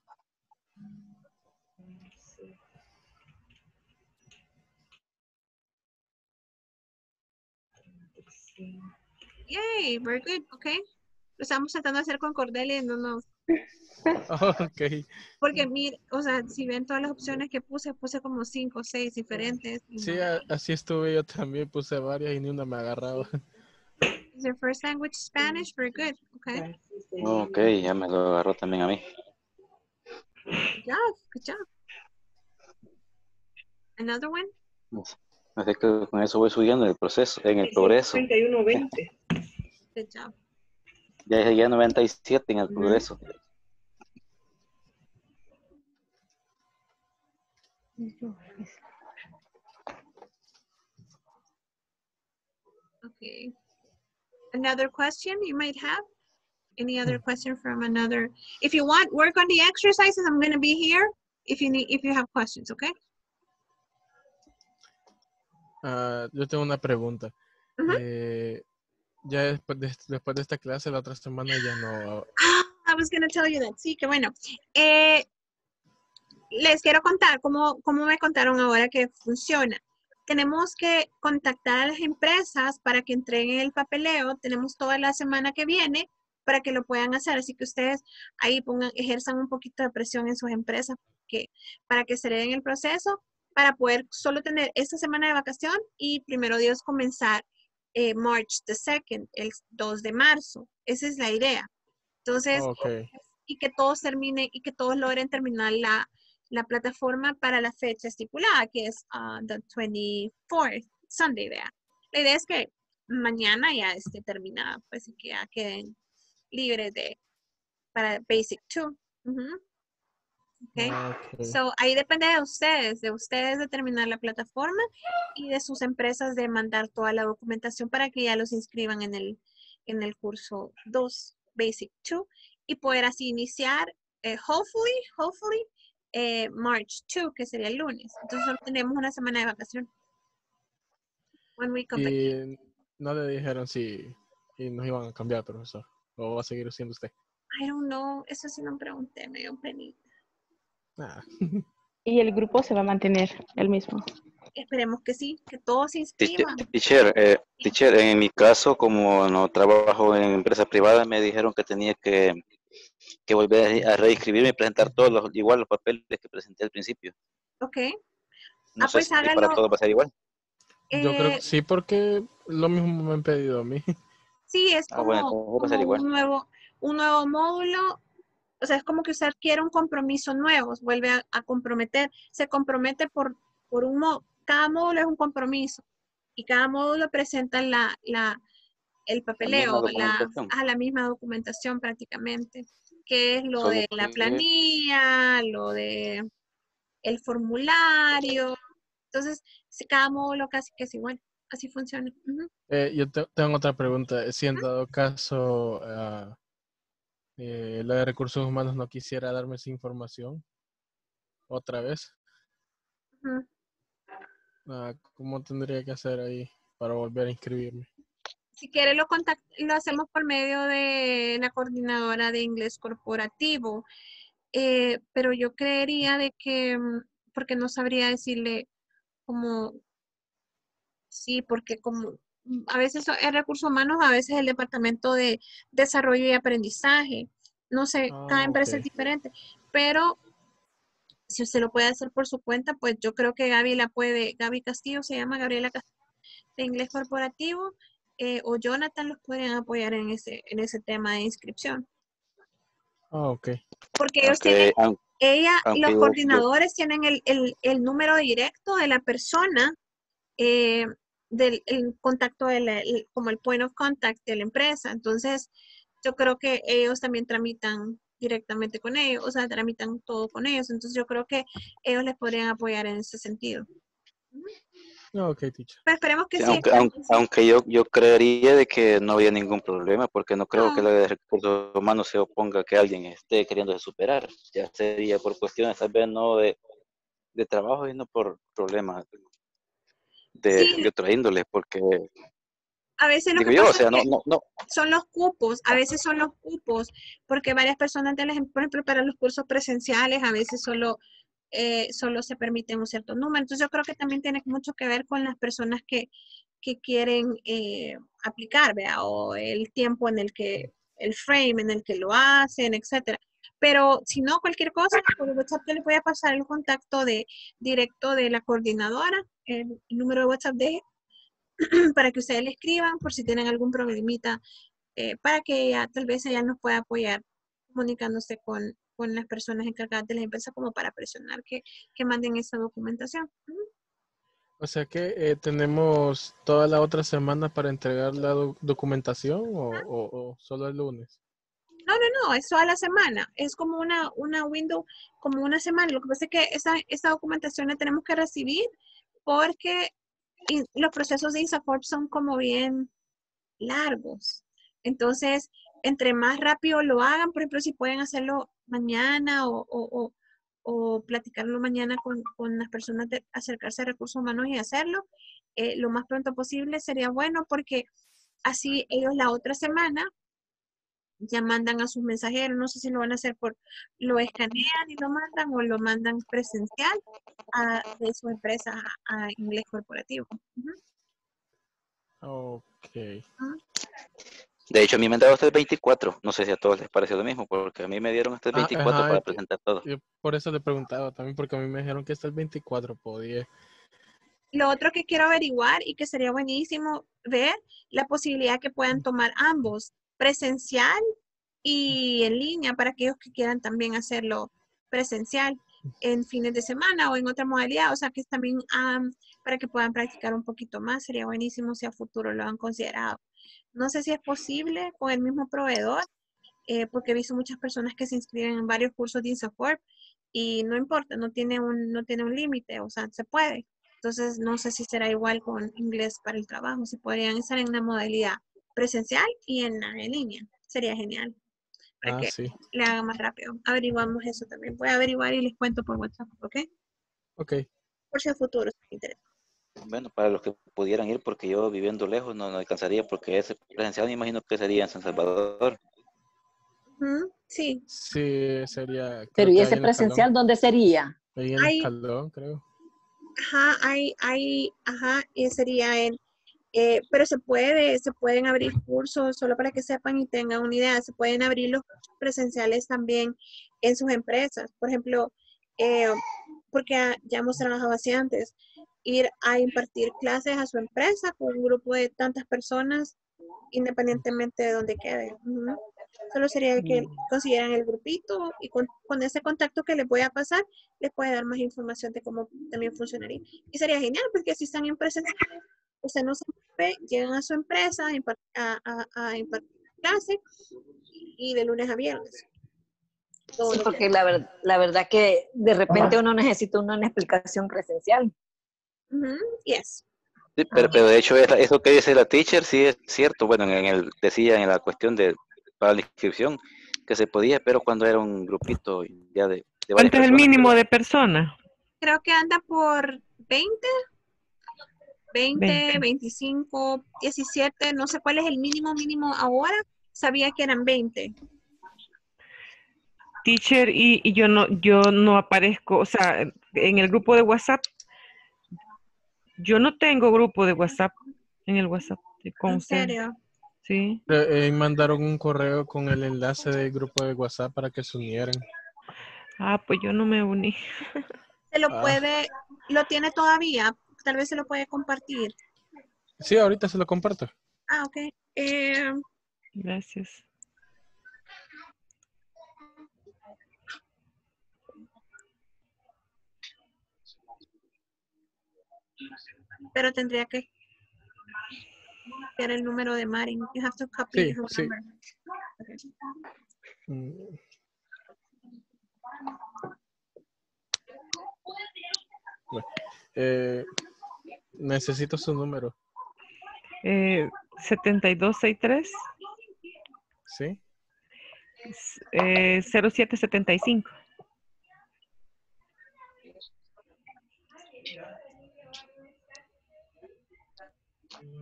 Speaker 1: Yay, very good. Okay. Lo estamos tratando de hacer con Cordelia y no nos
Speaker 4: ok.
Speaker 1: Porque mire, o sea, si ven todas las opciones que puse, puse como cinco o seis diferentes.
Speaker 4: Sí,
Speaker 1: no.
Speaker 4: a- así estuve yo también, puse varias y ni una me agarraba.
Speaker 1: Is your first language Spanish? Very good. Okay.
Speaker 5: Ok, ya me lo agarró también a mí.
Speaker 1: Good job. Good job. Another one?
Speaker 5: Así que con eso voy subiendo en el proceso, en el progreso.
Speaker 6: 31, 20.
Speaker 1: Good job.
Speaker 5: Ya llegué a 97 en el progreso.
Speaker 1: Okay. Another question you might have? Any other question from another? If you want, work on the exercises. I'm going to be here if you need, if you have questions, okay?
Speaker 4: Ah, yo tengo una pregunta.
Speaker 1: Ujú.
Speaker 4: Eh, ya después de, después de esta clase, la otra semana ya no.
Speaker 1: I was to tell you that. Sí, que bueno. Eh, les quiero contar cómo, cómo me contaron ahora que funciona. Tenemos que contactar a las empresas para que entreguen el papeleo. Tenemos toda la semana que viene para que lo puedan hacer. Así que ustedes ahí pongan, ejerzan un poquito de presión en sus empresas que, para que se le den el proceso, para poder solo tener esta semana de vacación y primero Dios comenzar eh, March the 2nd, el 2 de marzo. Esa es la idea. Entonces, y que todos terminen y que todos logren terminar la, la plataforma para la fecha estipulada, que es ah, the 24th, Sunday, vea. La idea es que mañana ya esté terminada, pues y que ya queden libres de para Basic 2. Ujú. Okay.
Speaker 4: ok.
Speaker 1: So, ahí depende de ustedes, de ustedes de terminar la plataforma y de sus empresas de mandar toda la documentación para que ya los inscriban en el, en el curso 2, Basic 2, y poder así iniciar, eh, hopefully, hopefully, eh, March 2, que sería el lunes. Entonces, solo tenemos una semana de vacación. One week of vacation.
Speaker 4: Y no le dijeron si y nos iban a cambiar, profesor. O va a seguir siendo usted.
Speaker 1: I don't know, eso sí no pregunté, me dio penita.
Speaker 4: Ah,
Speaker 3: Y el grupo se va a mantener el mismo.
Speaker 1: Esperemos que sí, que todos se inscriban.
Speaker 5: teacher, eh, teacher, en mi caso, como no trabajo en empresas privadas, me dijeron que tenía que, que volver a reinscribirme y presentar todos los, igual los papeles que presenté al principio.
Speaker 1: Ok.
Speaker 5: No
Speaker 1: Ah,
Speaker 5: sé
Speaker 1: pues
Speaker 5: si para
Speaker 1: hágalo.
Speaker 5: todos va a ser igual.
Speaker 4: Yo creo
Speaker 1: Eh,
Speaker 4: que sí, porque lo mismo me han pedido a mí.
Speaker 1: Sí, es
Speaker 5: Ah,
Speaker 1: como,
Speaker 5: bueno, va
Speaker 1: como un nuevo, un nuevo módulo. O sea, es como que usted adquiere un compromiso nuevo, vuelve a, a comprometer, se compromete por, por un módulo. Cada módulo es un compromiso y cada módulo presenta la, la, el papeleo, la, a la misma documentación prácticamente, que es lo de la planilla, lo de el formulario. Entonces, cada módulo casi que es igual, así funciona.
Speaker 4: Eh, yo te- tengo otra pregunta. Si en dado caso ah, eh, la de recursos humanos no quisiera darme esa información otra vez, ah, ¿cómo tendría que hacer ahí para volver a inscribirme?
Speaker 1: Si quiere lo lo hacemos por medio de la coordinadora de inglés corporativo. eh, pero yo creería de que, mm, porque no sabría decirle como, sí, porque como a veces es recursos humanos, a veces el departamento de desarrollo y aprendizaje, no sé, cada
Speaker 4: Ah,
Speaker 1: empresa
Speaker 4: ok.
Speaker 1: es diferente, pero si usted lo puede hacer por su cuenta, pues yo creo que Gaby la puede, Gaby Castillo se llama Gabriela Castillo de inglés corporativo, eh, o Jonathan los pueden apoyar en ese, en ese tema de inscripción.
Speaker 4: Ah, ok.
Speaker 1: Porque ellos tienen,
Speaker 5: Aunque, aun-
Speaker 1: ella, los
Speaker 5: yo- yo-
Speaker 1: coordinadores tienen el, el- el número directo de la persona, eh, del el contacto, de la- el- como el point of contact de la empresa. Entonces, yo creo que ellos también tramitan directamente con ellos, o sea, tramitan todo con ellos. Entonces, yo creo que ellos les podrían apoyar en ese sentido.
Speaker 4: Ok, teacher.
Speaker 1: Pero esperemos que
Speaker 5: Sí,
Speaker 1: sí.
Speaker 5: aunque, yo, yo creería de que no había ningún problema, porque no creo que la de recursos humanos se oponga a que alguien esté queriendo superar. Ya sería por cuestiones tal vez no de, de trabajo, sino por problemas de,
Speaker 1: Sí.
Speaker 5: de otra índole, porque
Speaker 1: A veces lo que
Speaker 5: yo, o sea, no, no, no,
Speaker 1: son los cupos, a veces son los cupos, porque varias personas, de las, por ejemplo, para los cursos presenciales, a veces solo, eh, solo se permiten un cierto número. Entonces yo creo que también tiene mucho que ver con las personas que, que quieren eh, aplicar, ¿vea? O el tiempo en el que, el frame en el que lo hacen, etcétera. Pero si no, cualquier cosa, por el WhatsApp yo les voy a pasar el contacto de, directo de la coordinadora, el número de WhatsApp de ella, para que ustedes le escriban por si tienen algún problemita, eh, para que ella, tal vez ella nos pueda apoyar comunicándose con, con las personas encargadas de la empresa como para presionar que, que manden esa documentación.
Speaker 4: O sea que eh, tenemos toda la otra semana para entregar la doc- documentación o, o- o solo el lunes.
Speaker 1: No, no, no, es toda la semana. Es como una, una window, como una semana. Lo que pasa es que esa, esa documentación la tenemos que recibir porque los procesos de INSAFORP son como bien largos. Entonces, entre más rápido lo hagan, por ejemplo, si pueden hacerlo mañana o, o, o- o platicarlo mañana con, con las personas de acercarse a recursos humanos y hacerlo, eh, lo más pronto posible sería bueno porque así ellos la otra semana ya mandan a sus mensajeros, no sé si lo van a hacer por, lo escanean y lo mandan o lo mandan presencial a, de su empresa a, a inglés corporativo. Ujú.
Speaker 4: Ok.
Speaker 5: de hecho a mí me han dado hasta el 24, no sé si a todos les parece lo mismo, porque a mí me dieron hasta el
Speaker 4: Ah,
Speaker 5: 24
Speaker 4: ajá,
Speaker 5: para presentar todo.
Speaker 4: Yo por eso le preguntaba también, porque a mí me dijeron que hasta el 24 podía.
Speaker 1: Lo otro que quiero averiguar y que sería buenísimo ver la posibilidad que puedan tomar ambos, presencial y en línea, para aquellos que quieran también hacerlo presencial en fines de semana o en otra modalidad, o sea que es también am, para que puedan practicar un poquito más, sería buenísimo si a futuro lo han considerado. No sé si es posible con el mismo proveedor, eh, porque he visto muchas personas que se inscriben en varios cursos de INSAFORP y no importa, no tiene un, no tiene un límite, o sea, se puede. Entonces, no sé si será igual con inglés para el trabajo, si podrían estar en una modalidad presencial y en la en línea. Sería genial. Para
Speaker 4: Ah,
Speaker 1: que
Speaker 4: sí.
Speaker 1: le haga más rápido. Averiguamos eso también. Voy a averiguar y les cuento por WhatsApp, ¿ok?
Speaker 4: Ok.
Speaker 1: Por si a futuro interesa.
Speaker 5: Bueno, para los que pudieran ir, porque yo viviendo lejos no, no alcanzaría, porque ese presencial me imagino que sería en San Salvador.
Speaker 1: Sí,
Speaker 4: Sí, sería.
Speaker 7: Pero ¿y
Speaker 4: ahí
Speaker 7: ese presencial dónde sería?
Speaker 4: Ahí en el escalón, creo.
Speaker 1: ajá, hay, hay, ajá, y sería en, eh, pero se puede, se pueden abrir cursos, solo para que sepan y tengan una idea, se pueden abrir los presenciales también en sus empresas. Por ejemplo, eh, porque ya hemos trabajado así antes, ir a impartir clases a su empresa con un grupo de tantas personas, independientemente de donde quede. Ujú. Solo sería que consiguieran el grupito y con, con ese contacto que les voy a pasar, les puede dar más información de cómo también funcionaría. Y sería genial, porque si están en presencial, usted no se mueve, llegan a su empresa a, impar- a, a- a impartir clase y de lunes a viernes.
Speaker 7: Sí, porque la, ver- la verdad que de repente uno necesita una explicación presencial.
Speaker 1: Ujú, Yes.
Speaker 5: Sí, pero, pero de hecho eso que dice la teacher sí es cierto. Bueno, en el decía en la cuestión de para la inscripción que se podía, pero cuando era un grupito ya de, de
Speaker 6: ¿Cuánto es el mínimo de personas?
Speaker 1: Creo que anda por 20, 20,
Speaker 6: 20.
Speaker 1: 25, 17, no sé cuál es el mínimo mínimo ahora. Sabía que eran 20.
Speaker 6: Teacher, y, y yo no, yo no aparezco, o sea, en el grupo de WhatsApp. Yo no tengo grupo de WhatsApp en el WhatsApp de- con
Speaker 1: ¿En serio?
Speaker 6: Sí.
Speaker 4: Eh, eh, mandaron un correo con el enlace del grupo de WhatsApp para que se unieran.
Speaker 6: Ah, pues yo no me uní.
Speaker 1: Se lo
Speaker 4: Ah.
Speaker 1: puede, lo tiene todavía, tal vez se lo puede compartir.
Speaker 4: Sí, ahorita se lo comparto.
Speaker 1: Ah, ok. Eh,
Speaker 6: Gracias.
Speaker 1: pero tendría que copiar el número de Marin. You have to copy
Speaker 4: Sí,
Speaker 1: her
Speaker 4: sí.
Speaker 1: number. Okay.
Speaker 4: Mm. Bueno, eh, necesito su número,
Speaker 6: Eh, 7263
Speaker 4: ¿sí?
Speaker 6: eh, 0775.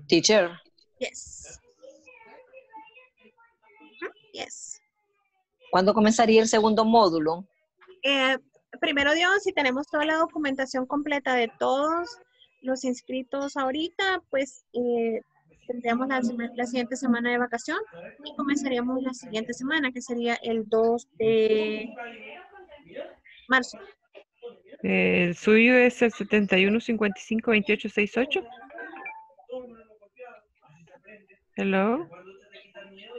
Speaker 7: Teacher,
Speaker 1: Yes. Yes.
Speaker 7: ¿cuándo comenzaría el segundo módulo?
Speaker 1: Eh, primero Dios, si tenemos toda la documentación completa de todos los inscritos ahorita, pues eh, tendríamos la, siguiente semana de vacación y comenzaríamos la siguiente semana, que sería el 2 de marzo.
Speaker 6: El suyo es el 71552868. Hello.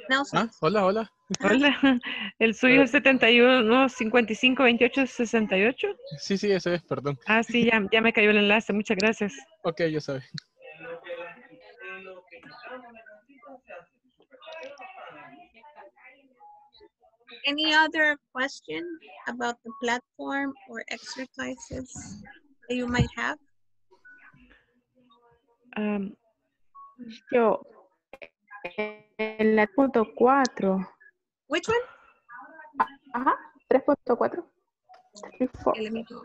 Speaker 1: Nelson,
Speaker 4: Ah, hola, hola.
Speaker 6: Hola. El suyo es 71552868.
Speaker 4: Sí, sí, ese es, perdón.
Speaker 6: Ah, sí, ya, ya me cayó el enlace. Muchas gracias.
Speaker 4: Ok, ya sabe.
Speaker 1: any other question about the platform or exercises that you might have?
Speaker 3: Am, yo, en la punto 4,
Speaker 1: Which one?
Speaker 3: ajá, 3.4. Three, four.
Speaker 1: Okay, let me go.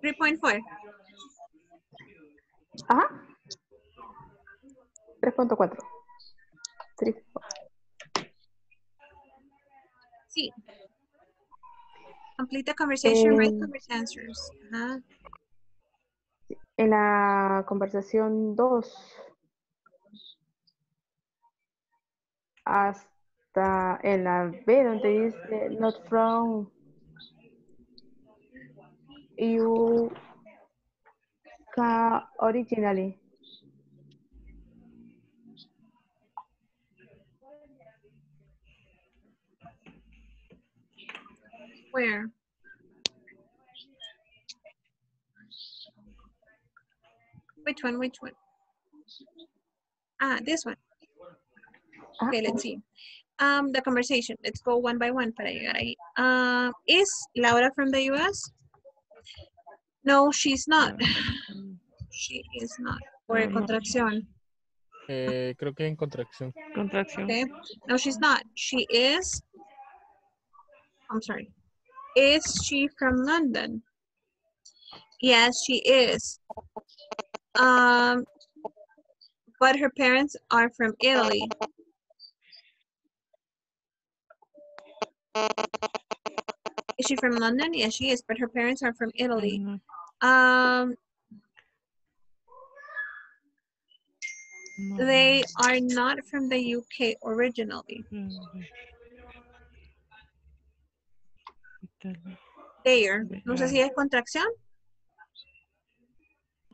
Speaker 1: Three point four.
Speaker 3: Ajá. 3.4. Three, four.
Speaker 1: Sí. Complete the conversation, write
Speaker 3: Um,
Speaker 1: correct answers.
Speaker 3: En la conversación 2, hasta en la B donde dice not from you originally.
Speaker 1: Where? Which one? Which one? Ah, this one. Okay, let's see. Um, the conversation. Let's go one by one para llegar ahí. Um, is Laura from the U.S.? No, she's not. She is not. Por
Speaker 6: No, no.
Speaker 1: contracción.
Speaker 4: Eh, creo que en contracción.
Speaker 6: Contracción.
Speaker 1: Okay. No, she's not. She is. I'm sorry. Is she from London? Yes, she is. Um, but her parents are from Italy. Is she from London? Yes, she is, but her parents are from Italy.
Speaker 6: No,
Speaker 1: Um, they are not from the UK originally.
Speaker 6: no. Italia.
Speaker 1: They are. No sé si es contracción.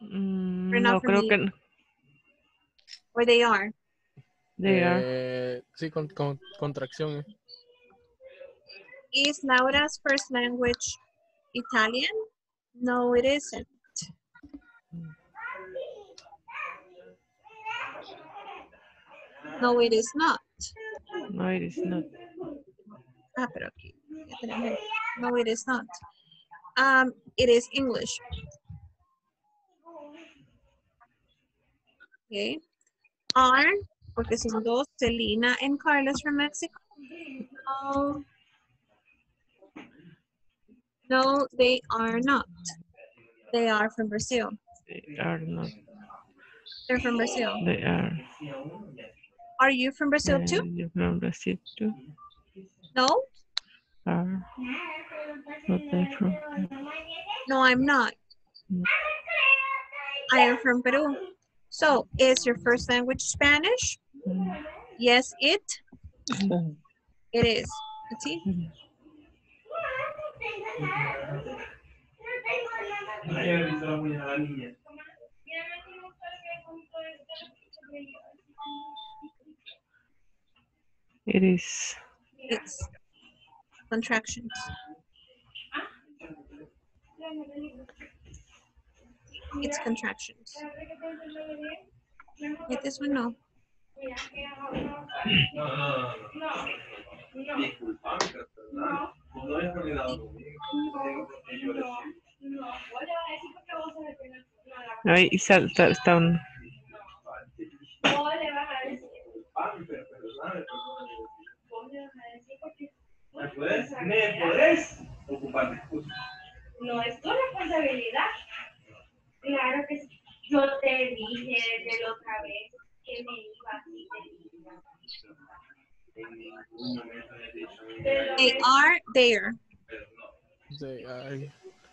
Speaker 6: Mm,
Speaker 1: We're not
Speaker 6: No,
Speaker 1: from
Speaker 6: creo
Speaker 1: the
Speaker 6: que no.
Speaker 1: Or they are.
Speaker 6: They are.
Speaker 4: Eh, sí, con, con- contracción. eh.
Speaker 1: Is Laura's first language Italian? No, it isn't. No, it is not.
Speaker 6: No, it is not.
Speaker 1: Ah, pero aquí. Ya tenemos el- No, it is not. Um, it is English. Okay. Are, porque son dos, Selena and Carlos from Mexico. No. No, they are not. They are from Brazil.
Speaker 6: They are not.
Speaker 1: They're from Brazil.
Speaker 6: They are.
Speaker 1: Are you from Brazil too?
Speaker 6: you're from Brazil too.
Speaker 1: No?
Speaker 6: Are. Not they from.
Speaker 1: No, I'm not. I am from Peru. So, is your first language Spanish?
Speaker 6: Mm.
Speaker 1: Yes, it. It is. Let's see.
Speaker 6: Mm. It is.
Speaker 1: It's contractions. It's contractions. Yeah, this one, no.
Speaker 6: Está un.
Speaker 8: No es tu responsabilidad. Claro que sí. Yo te dije desde la otra vez que me iba así.
Speaker 1: They are there.
Speaker 4: They are.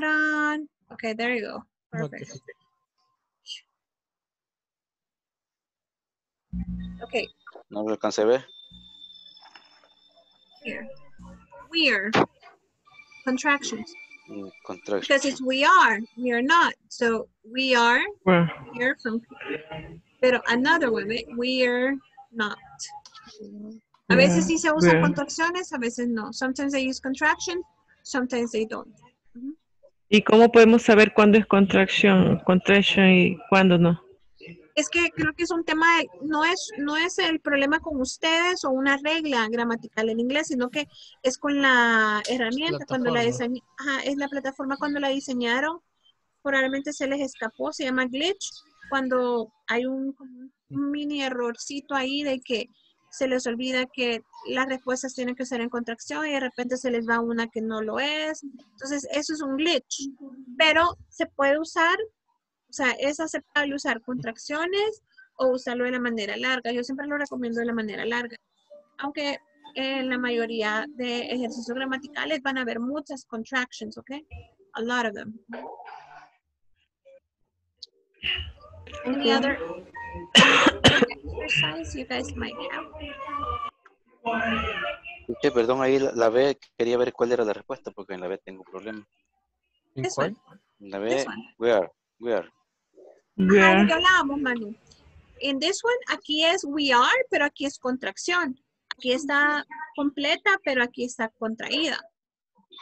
Speaker 1: Ta-da! Okay, there you go. Perfect. Okay,
Speaker 5: No lo alcancé a ver.
Speaker 1: here. We're contractions
Speaker 5: Mm, Contraction.
Speaker 1: because it's we are, we are not. So we are
Speaker 6: Well,
Speaker 1: here from, pero another one, we are not. A veces sí se usan contracciones, a veces no. Sometimes they use contraction, sometimes they don't.
Speaker 6: ¿Y cómo podemos saber cuándo es contracción, contraction y cuándo no?
Speaker 1: Es que creo que es un tema, de- no es, no es el problema con ustedes o una regla gramatical en inglés, sino que es con la herramienta cuando la ajá, es la plataforma cuando la diseñaron, probablemente se les escapó, se llama glitch, cuando hay un mini errorcito ahí de que se les olvida que las respuestas tienen que ser en contracción y de repente se les va una que no lo es. Entonces, eso es un glitch, pero se puede usar o sea, es aceptable usar contracciones o usarlo de la manera larga. Yo siempre lo recomiendo de la manera larga. Aunque en la mayoría de ejercicios gramaticales van a haber muchas contractions, ¿ok? A lot of them. Any other exercise you guys might have?
Speaker 5: Perdón, ahí la, la B, quería ver cuál era la respuesta, porque en la B tengo problema.
Speaker 4: ¿En
Speaker 1: This
Speaker 4: cuál?
Speaker 5: En la
Speaker 1: This
Speaker 5: B,
Speaker 1: one.
Speaker 5: where, where.
Speaker 1: Lo que hablábamos, Manu. En this one, aquí es we are, pero aquí es contracción. Aquí está completa, pero aquí está contraída.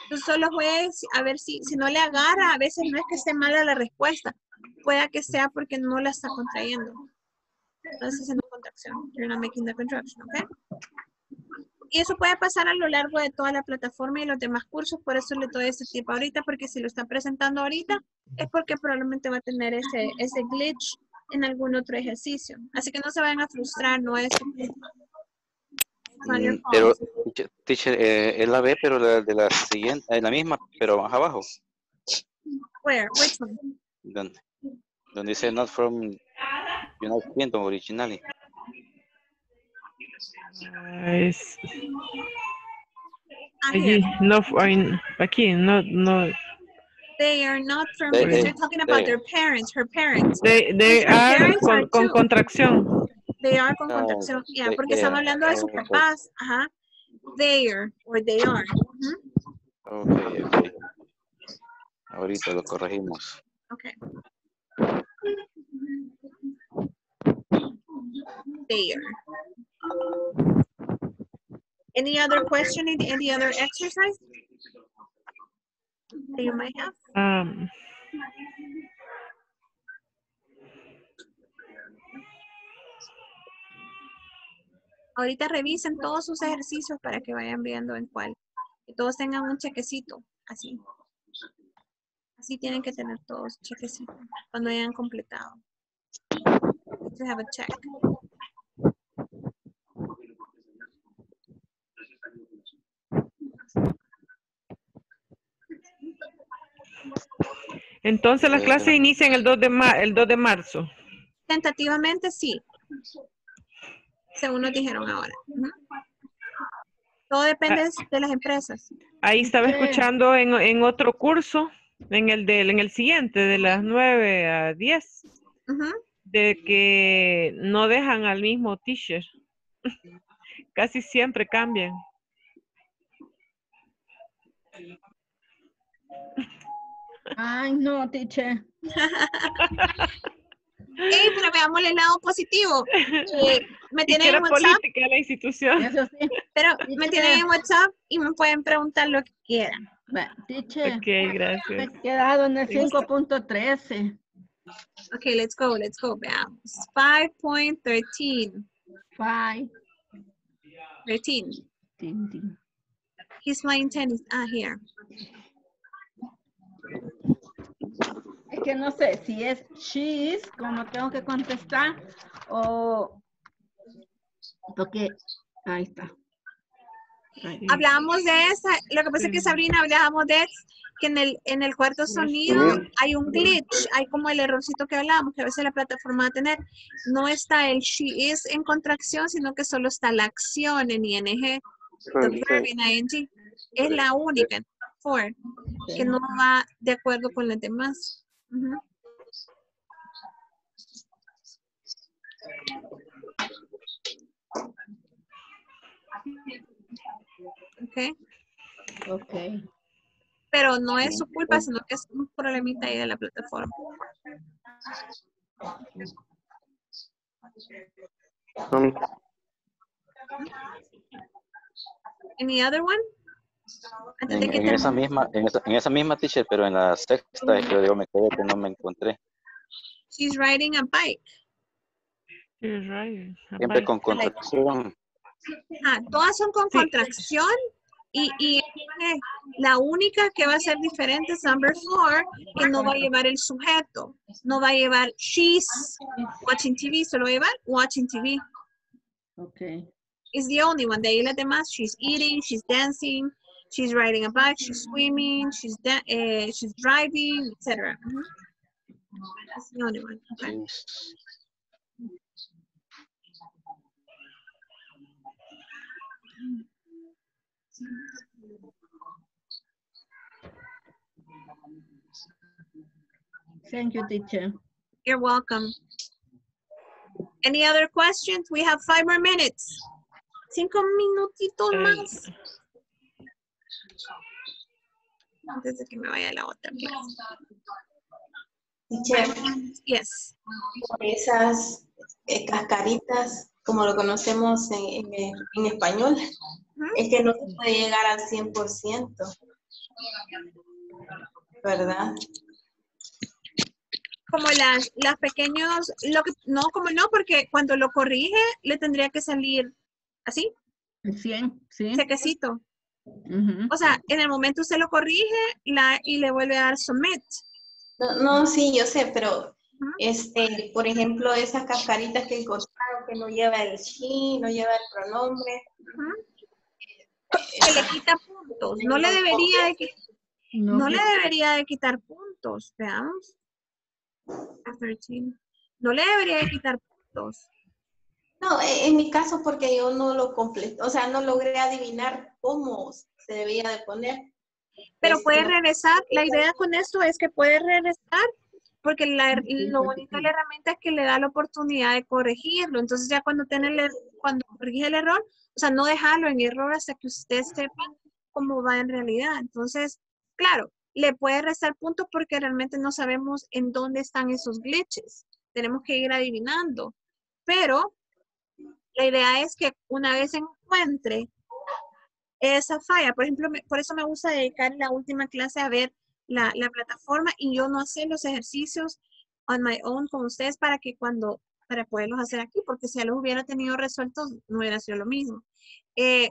Speaker 1: Entonces solo juegues a ver si, si no le agarra, a veces no es que esté mala la respuesta. Pueda que sea porque no la está contrayendo. Entonces haciendo contracción. You're not making the contraction, ¿ok? Y eso puede pasar a lo largo de toda la plataforma y los demás cursos, por eso le doy este tipo ahorita, porque si lo está presentando ahorita, es porque probablemente va a tener ese, ese glitch en algún otro ejercicio. Así que no se vayan a frustrar, no es
Speaker 5: Mm, Pero, teacher, eh, es la B, pero la de la siguiente, es la misma, pero más abajo.
Speaker 1: Where? Which one?
Speaker 5: Donde, donde dice not from United Kingdom originally.
Speaker 6: Ah, es allí, no, aquí, no, no.
Speaker 1: They are not from,
Speaker 5: They-
Speaker 1: because
Speaker 5: they-
Speaker 1: they're talking about
Speaker 5: they-
Speaker 1: their parents, her parents.
Speaker 6: They, they are
Speaker 1: parents are
Speaker 6: con, con
Speaker 1: too.
Speaker 6: contracción.
Speaker 1: They are con
Speaker 5: Ah,
Speaker 1: contracción. Yeah,
Speaker 5: they-
Speaker 1: porque están hablando de sus papás. Ajá. They are, or they are. Ujú.
Speaker 5: Ok, ok. Ahorita lo corregimos.
Speaker 1: Okay. There. Any other question, any any other exercise? that you might have?
Speaker 6: Um,
Speaker 1: Ahorita revisen todos sus ejercicios para que vayan viendo en cuál. Que todos tengan un chequecito, así. Así tienen que tener todos chequecitos cuando hayan completado. To have a check.
Speaker 6: entonces las
Speaker 5: Eh,
Speaker 6: clases inician el 2 de, ma- el 2 de marzo.
Speaker 1: Tentativamente sí. Según nos dijeron ahora. Todo depende de las empresas.
Speaker 6: Ahí estaba
Speaker 2: Sí.
Speaker 6: escuchando en, en otro curso, en el, del, en el siguiente, de las 9 a 10,
Speaker 1: Ujú.
Speaker 6: De que no dejan al mismo teacher. Casi siempre cambian.
Speaker 2: Ay, no, teacher.
Speaker 1: Ey, pero veamos el lado positivo. Eh, me tienen en WhatsApp,
Speaker 6: política la institución.
Speaker 2: Eso sí.
Speaker 1: pero me tienen en WhatsApp y me pueden preguntar lo que quieran.
Speaker 2: Va, Teacher,
Speaker 6: Ok, gracias.
Speaker 2: me he quedado en el
Speaker 6: Me gusta.
Speaker 2: 5.13.
Speaker 1: Okay, let's go, let's go. Veamos. 5.13.
Speaker 2: Five.
Speaker 1: 13.
Speaker 2: Tin, tin.
Speaker 1: He's playing tennis. Ah, here.
Speaker 2: Es que no sé si es she's, como tengo que contestar, o porque ahí está. Ahí.
Speaker 1: Hablamos de esa. Lo que pasa es que Sabrina hablábamos de que en el, en el cuarto sonido hay un glitch, hay como el errorcito que hablábamos, que a veces la plataforma va a tener. No está el she is en contracción, sino que solo está la acción en ing, the verb in ing. Es la única for que no va de acuerdo con las demás.
Speaker 2: Ok.
Speaker 1: Pero no es su culpa, sino que es un problemita ahí de la plataforma. Any other one?
Speaker 5: En, esa misma, en esa, en esa misma teacher, pero en la sexta, es que yo me quedé que no me encontré.
Speaker 1: She's riding a bike.
Speaker 6: You're right.
Speaker 5: Siempre con contracción.
Speaker 1: Todas son con
Speaker 6: Sí.
Speaker 1: contracción y, y la única que va a ser diferente es number four, que no va a llevar el sujeto. No va a llevar she's watching TV, solo va a llevar watching TV.
Speaker 2: Ok.
Speaker 1: is the only one. De ahí las demás, she's eating, she's dancing, she's riding a bike, she's swimming, she's eh, she's driving, etc. Mhm. That's the only one. Okay.
Speaker 2: Thank you, teacher.
Speaker 1: You're welcome. Any other questions? We have five more minutes. Cinco minutitos más. Antes de que me vaya la otra clase.
Speaker 9: Teacher,
Speaker 1: Yes.
Speaker 9: esas eh, cascaritas, como lo conocemos en, en- en español, es que no se puede llegar al 100%, ¿verdad?
Speaker 1: Como las, las pequeños, lo que, no, como no, porque cuando lo corrige, le tendría que salir así,
Speaker 2: El 100, sí.
Speaker 1: sequecito. O sea, en el momento usted lo corrige la, y le vuelve a dar submit.
Speaker 9: No, no, sí, yo sé, pero este, por ejemplo, esas cascaritas que encontraron que no lleva el she, no lleva el pronombre,
Speaker 1: Se le quita puntos. No le debería de,
Speaker 2: No,
Speaker 1: no le debería de quitar puntos. Veamos. A 13. No le debería de quitar puntos.
Speaker 9: No, e- en mi caso porque yo no lo completé, o sea, no logré adivinar cómo se debía de poner.
Speaker 1: Pero
Speaker 9: Este,
Speaker 1: puede regresar. La idea con esto es que puede regresar porque la lo bonito de la herramienta es que le da la oportunidad de corregirlo. Entonces ya cuando tiene el er- cuando corrige el error, o sea, no dejarlo en error hasta que usted sepa cómo va en realidad. Entonces, claro, le puede restar puntos porque realmente no sabemos en dónde están esos glitches. Tenemos que ir adivinando. Pero la idea es que una vez encuentre esa falla, por ejemplo, me- por eso me gusta dedicar la última clase a ver la, la plataforma y yo no hacer los ejercicios on my own con ustedes para que cuando, para poderlos hacer aquí, porque si ya los hubiera tenido resueltos, no hubiera sido lo mismo. Eh,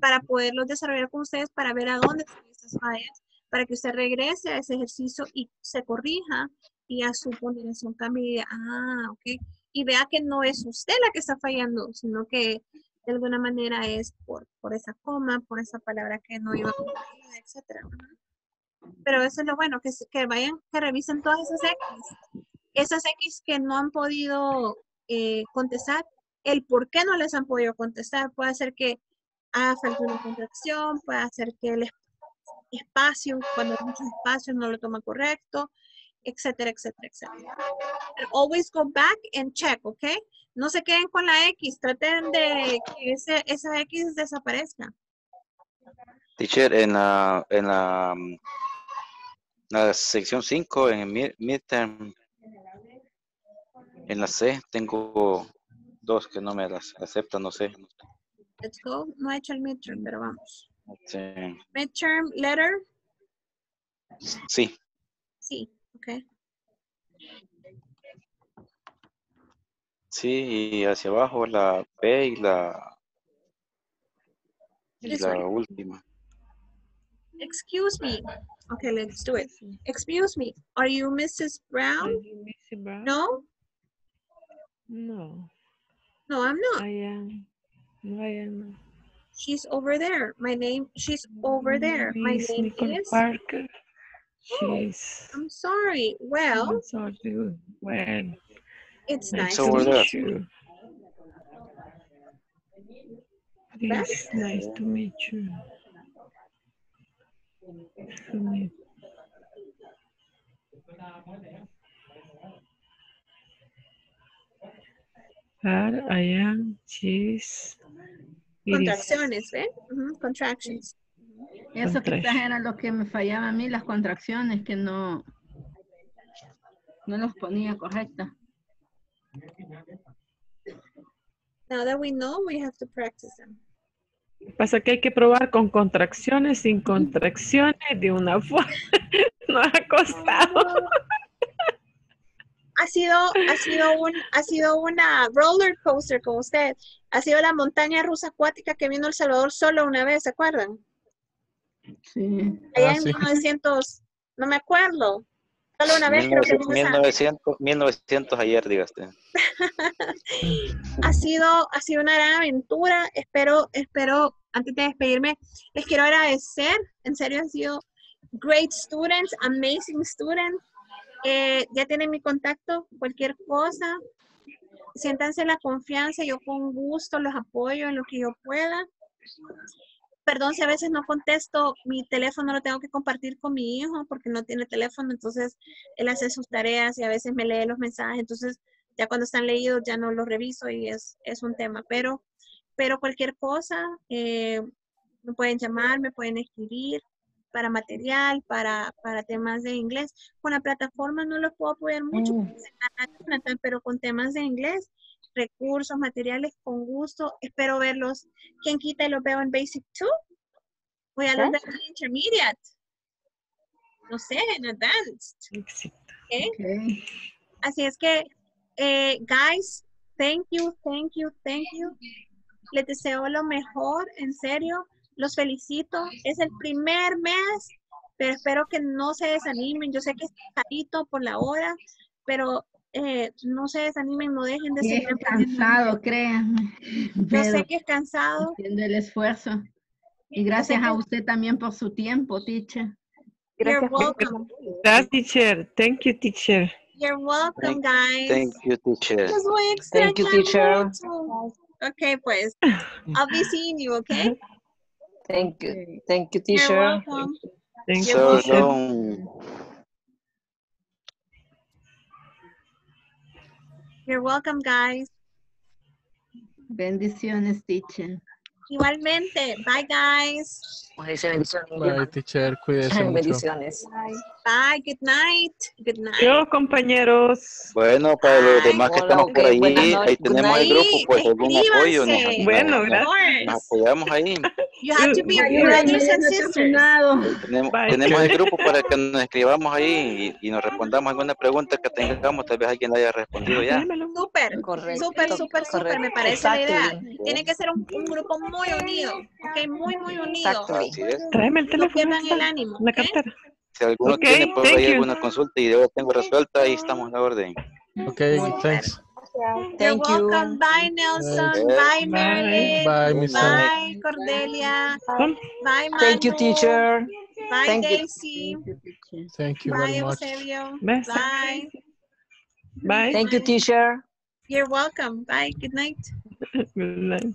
Speaker 1: para poderlos desarrollar con ustedes, para ver a dónde están estas fallas, para que usted regrese a ese ejercicio y se corrija y a su ponderación cambie ah, ok, y vea que no es usted la que está fallando, sino que de alguna manera es por, por esa coma, por esa palabra que no iba a etcétera. Pero eso es lo bueno, que, que vayan, que revisen todas esas X. Esas X que no han podido eh, contestar, el por qué no les han podido contestar. Puede ser que haga falta una contracción, puede ser que el es- espacio, cuando hay muchos espacios, no lo toma correcto, etcétera, etcétera, etcétera. But always go back and check, ¿ok? No se queden con la X, traten de que ese- esa X desaparezca.
Speaker 5: Teacher, en la, en la, mm, la sección 5, en el mid- midterm, en la C, tengo dos que no me las aceptan, no sé.
Speaker 1: Let's go. No he hecho el midterm, pero vamos.
Speaker 5: Sí,
Speaker 1: Midterm letter,
Speaker 5: sí,
Speaker 1: sí, ok.
Speaker 5: sí, y hacia abajo la B y la, y la última.
Speaker 1: Excuse me. Okay, let's do it. Excuse me. Are you Mrs. Brown?
Speaker 6: Missy Brown?
Speaker 1: No?
Speaker 6: No,
Speaker 1: No, I'm not.
Speaker 6: I am. No, I am.
Speaker 1: She's over there. My name, she's over there. My
Speaker 6: Miss
Speaker 1: name
Speaker 6: Nicole
Speaker 1: is.
Speaker 6: Parker. Oh, she's.
Speaker 1: I'm sorry. Well,
Speaker 6: I'm sorry. Well,
Speaker 1: it's
Speaker 6: nice
Speaker 1: nice
Speaker 5: So
Speaker 1: to
Speaker 5: there.
Speaker 6: meet you. It's nice to meet you. Her, I am, she's.
Speaker 1: Contracciones, ¿ven? Ujú, Contractions.
Speaker 2: Eso quizás era lo que me fallaba a mí, las contracciones, que no, no los ponía correctas.
Speaker 1: Now that we know, we have to practice them.
Speaker 6: Pasa que hay que probar con contracciones, sin contracciones, de una forma. Nos ha costado.
Speaker 1: Ha sido, ha sido un, ha sido una roller coaster con usted. Ha sido la montaña rusa acuática que vino El Salvador solo una vez, ¿se acuerdan?
Speaker 2: Sí.
Speaker 1: Allá
Speaker 4: Ah,
Speaker 1: en
Speaker 4: sí.
Speaker 1: 1900, no me acuerdo. Solo una vez creo que vino esa-
Speaker 5: 1900, 1900 ayer, digaste.
Speaker 1: ha sido, ha sido una gran aventura. Espero, espero, antes de despedirme, les quiero agradecer. En serio, han sido great students, amazing students. Eh, ya tienen mi contacto, cualquier cosa. Siéntanse la confianza, yo con gusto los apoyo en lo que yo pueda. Perdón si a veces no contesto, mi teléfono lo tengo que compartir con mi hijo porque no tiene teléfono, entonces él hace sus tareas y a veces me lee los mensajes, entonces ya cuando están leídos ya no los reviso y es, es un tema, pero, pero cualquier cosa, eh, me pueden llamar, me pueden escribir para material, para, para temas de inglés. Con la plataforma no los puedo apoyar mucho,
Speaker 2: Mm.
Speaker 1: pero con temas de inglés, recursos, materiales, con gusto, espero verlos. ¿Quién quita y los veo en Basic 2? Voy a los veo en Intermediate. No sé, en Advanced.
Speaker 6: Éxito.
Speaker 1: ¿ok?
Speaker 2: Ok.
Speaker 1: Así es que, eh, guys, thank you, thank you, thank you. Les deseo lo mejor, en serio. Los felicito. Es el primer mes, pero espero que no se desanimen. Yo sé que es carito por la hora, pero eh, no se desanimen, no dejen de
Speaker 2: es
Speaker 1: seguir aprendiendo.
Speaker 2: cansado, créanme.
Speaker 1: Yo sé que es cansado.
Speaker 2: haciendo el esfuerzo. Y gracias a usted también por su tiempo, teacher.
Speaker 1: You're
Speaker 3: Gracias por
Speaker 1: welcome.
Speaker 6: Gracias, teacher. Thank you, teacher.
Speaker 1: You're welcome,
Speaker 5: Thank-
Speaker 1: guys.
Speaker 5: Thank you, teacher.
Speaker 1: Los voy a
Speaker 7: Thank you,
Speaker 1: extrañar
Speaker 7: teacher.
Speaker 1: mucho. Ok, pues. I'll be seeing you, okay?
Speaker 7: Thank you. Thank you,
Speaker 1: You're
Speaker 7: teacher.
Speaker 1: welcome.
Speaker 6: Thank you,
Speaker 5: So
Speaker 6: teacher.
Speaker 5: long.
Speaker 1: You're welcome, guys.
Speaker 2: Bendiciones, teacher.
Speaker 1: Igualmente. Bye, guys.
Speaker 7: Bendiciones.
Speaker 4: Bye, teacher. Cuídese mucho.
Speaker 7: Bendiciones.
Speaker 1: Bye. Good night. Good night.
Speaker 6: Adiós, compañeros.
Speaker 5: Bueno, para los
Speaker 1: Ay,
Speaker 5: demás que
Speaker 7: hola,
Speaker 5: estamos por ahí, ahí tenemos el grupo, pues algún apoyo. Nos.
Speaker 6: Bueno,
Speaker 5: nos-
Speaker 6: gracias.
Speaker 5: Nos apoyamos ahí.
Speaker 1: You have to be brothers and sisters.
Speaker 5: Tenemos, tenemos el grupo para que nos escribamos ahí y, y nos respondamos alguna pregunta que tengamos. Tal vez alguien la haya respondido ya.
Speaker 1: Súper,
Speaker 7: Correcto.
Speaker 1: súper, súper, súper, me parece la idea.
Speaker 7: Exacto.
Speaker 1: Tiene que ser un, un grupo muy unido, ok, muy, muy unido.
Speaker 7: Exacto.
Speaker 5: Así es.
Speaker 6: Tráeme el
Speaker 1: No
Speaker 6: teléfono.
Speaker 1: pierdan
Speaker 6: ahí
Speaker 1: el ánimo,
Speaker 6: La cartera.
Speaker 5: Si alguno
Speaker 6: Ok,
Speaker 5: tiene por ahí
Speaker 6: you.
Speaker 5: alguna consulta y yo tengo resuelta, ahí estamos en la orden.
Speaker 4: Ok, thanks.
Speaker 1: You're
Speaker 7: Thank you.
Speaker 1: welcome. Bye, Nelson.
Speaker 5: Bye.
Speaker 1: Bye, Marilyn.
Speaker 4: Bye, Miss.
Speaker 1: Bye, Cordelia. Bye, Manu.
Speaker 7: Thank you, teacher.
Speaker 1: Bye,
Speaker 7: Thank you.
Speaker 1: Daisy.
Speaker 4: Thank you very
Speaker 1: Bye,
Speaker 4: much.
Speaker 1: Eusebio.
Speaker 6: ¿Ves?
Speaker 1: Bye.
Speaker 6: Bye.
Speaker 7: Thank you, teacher.
Speaker 1: You're welcome. Bye. Good night.
Speaker 6: Good night.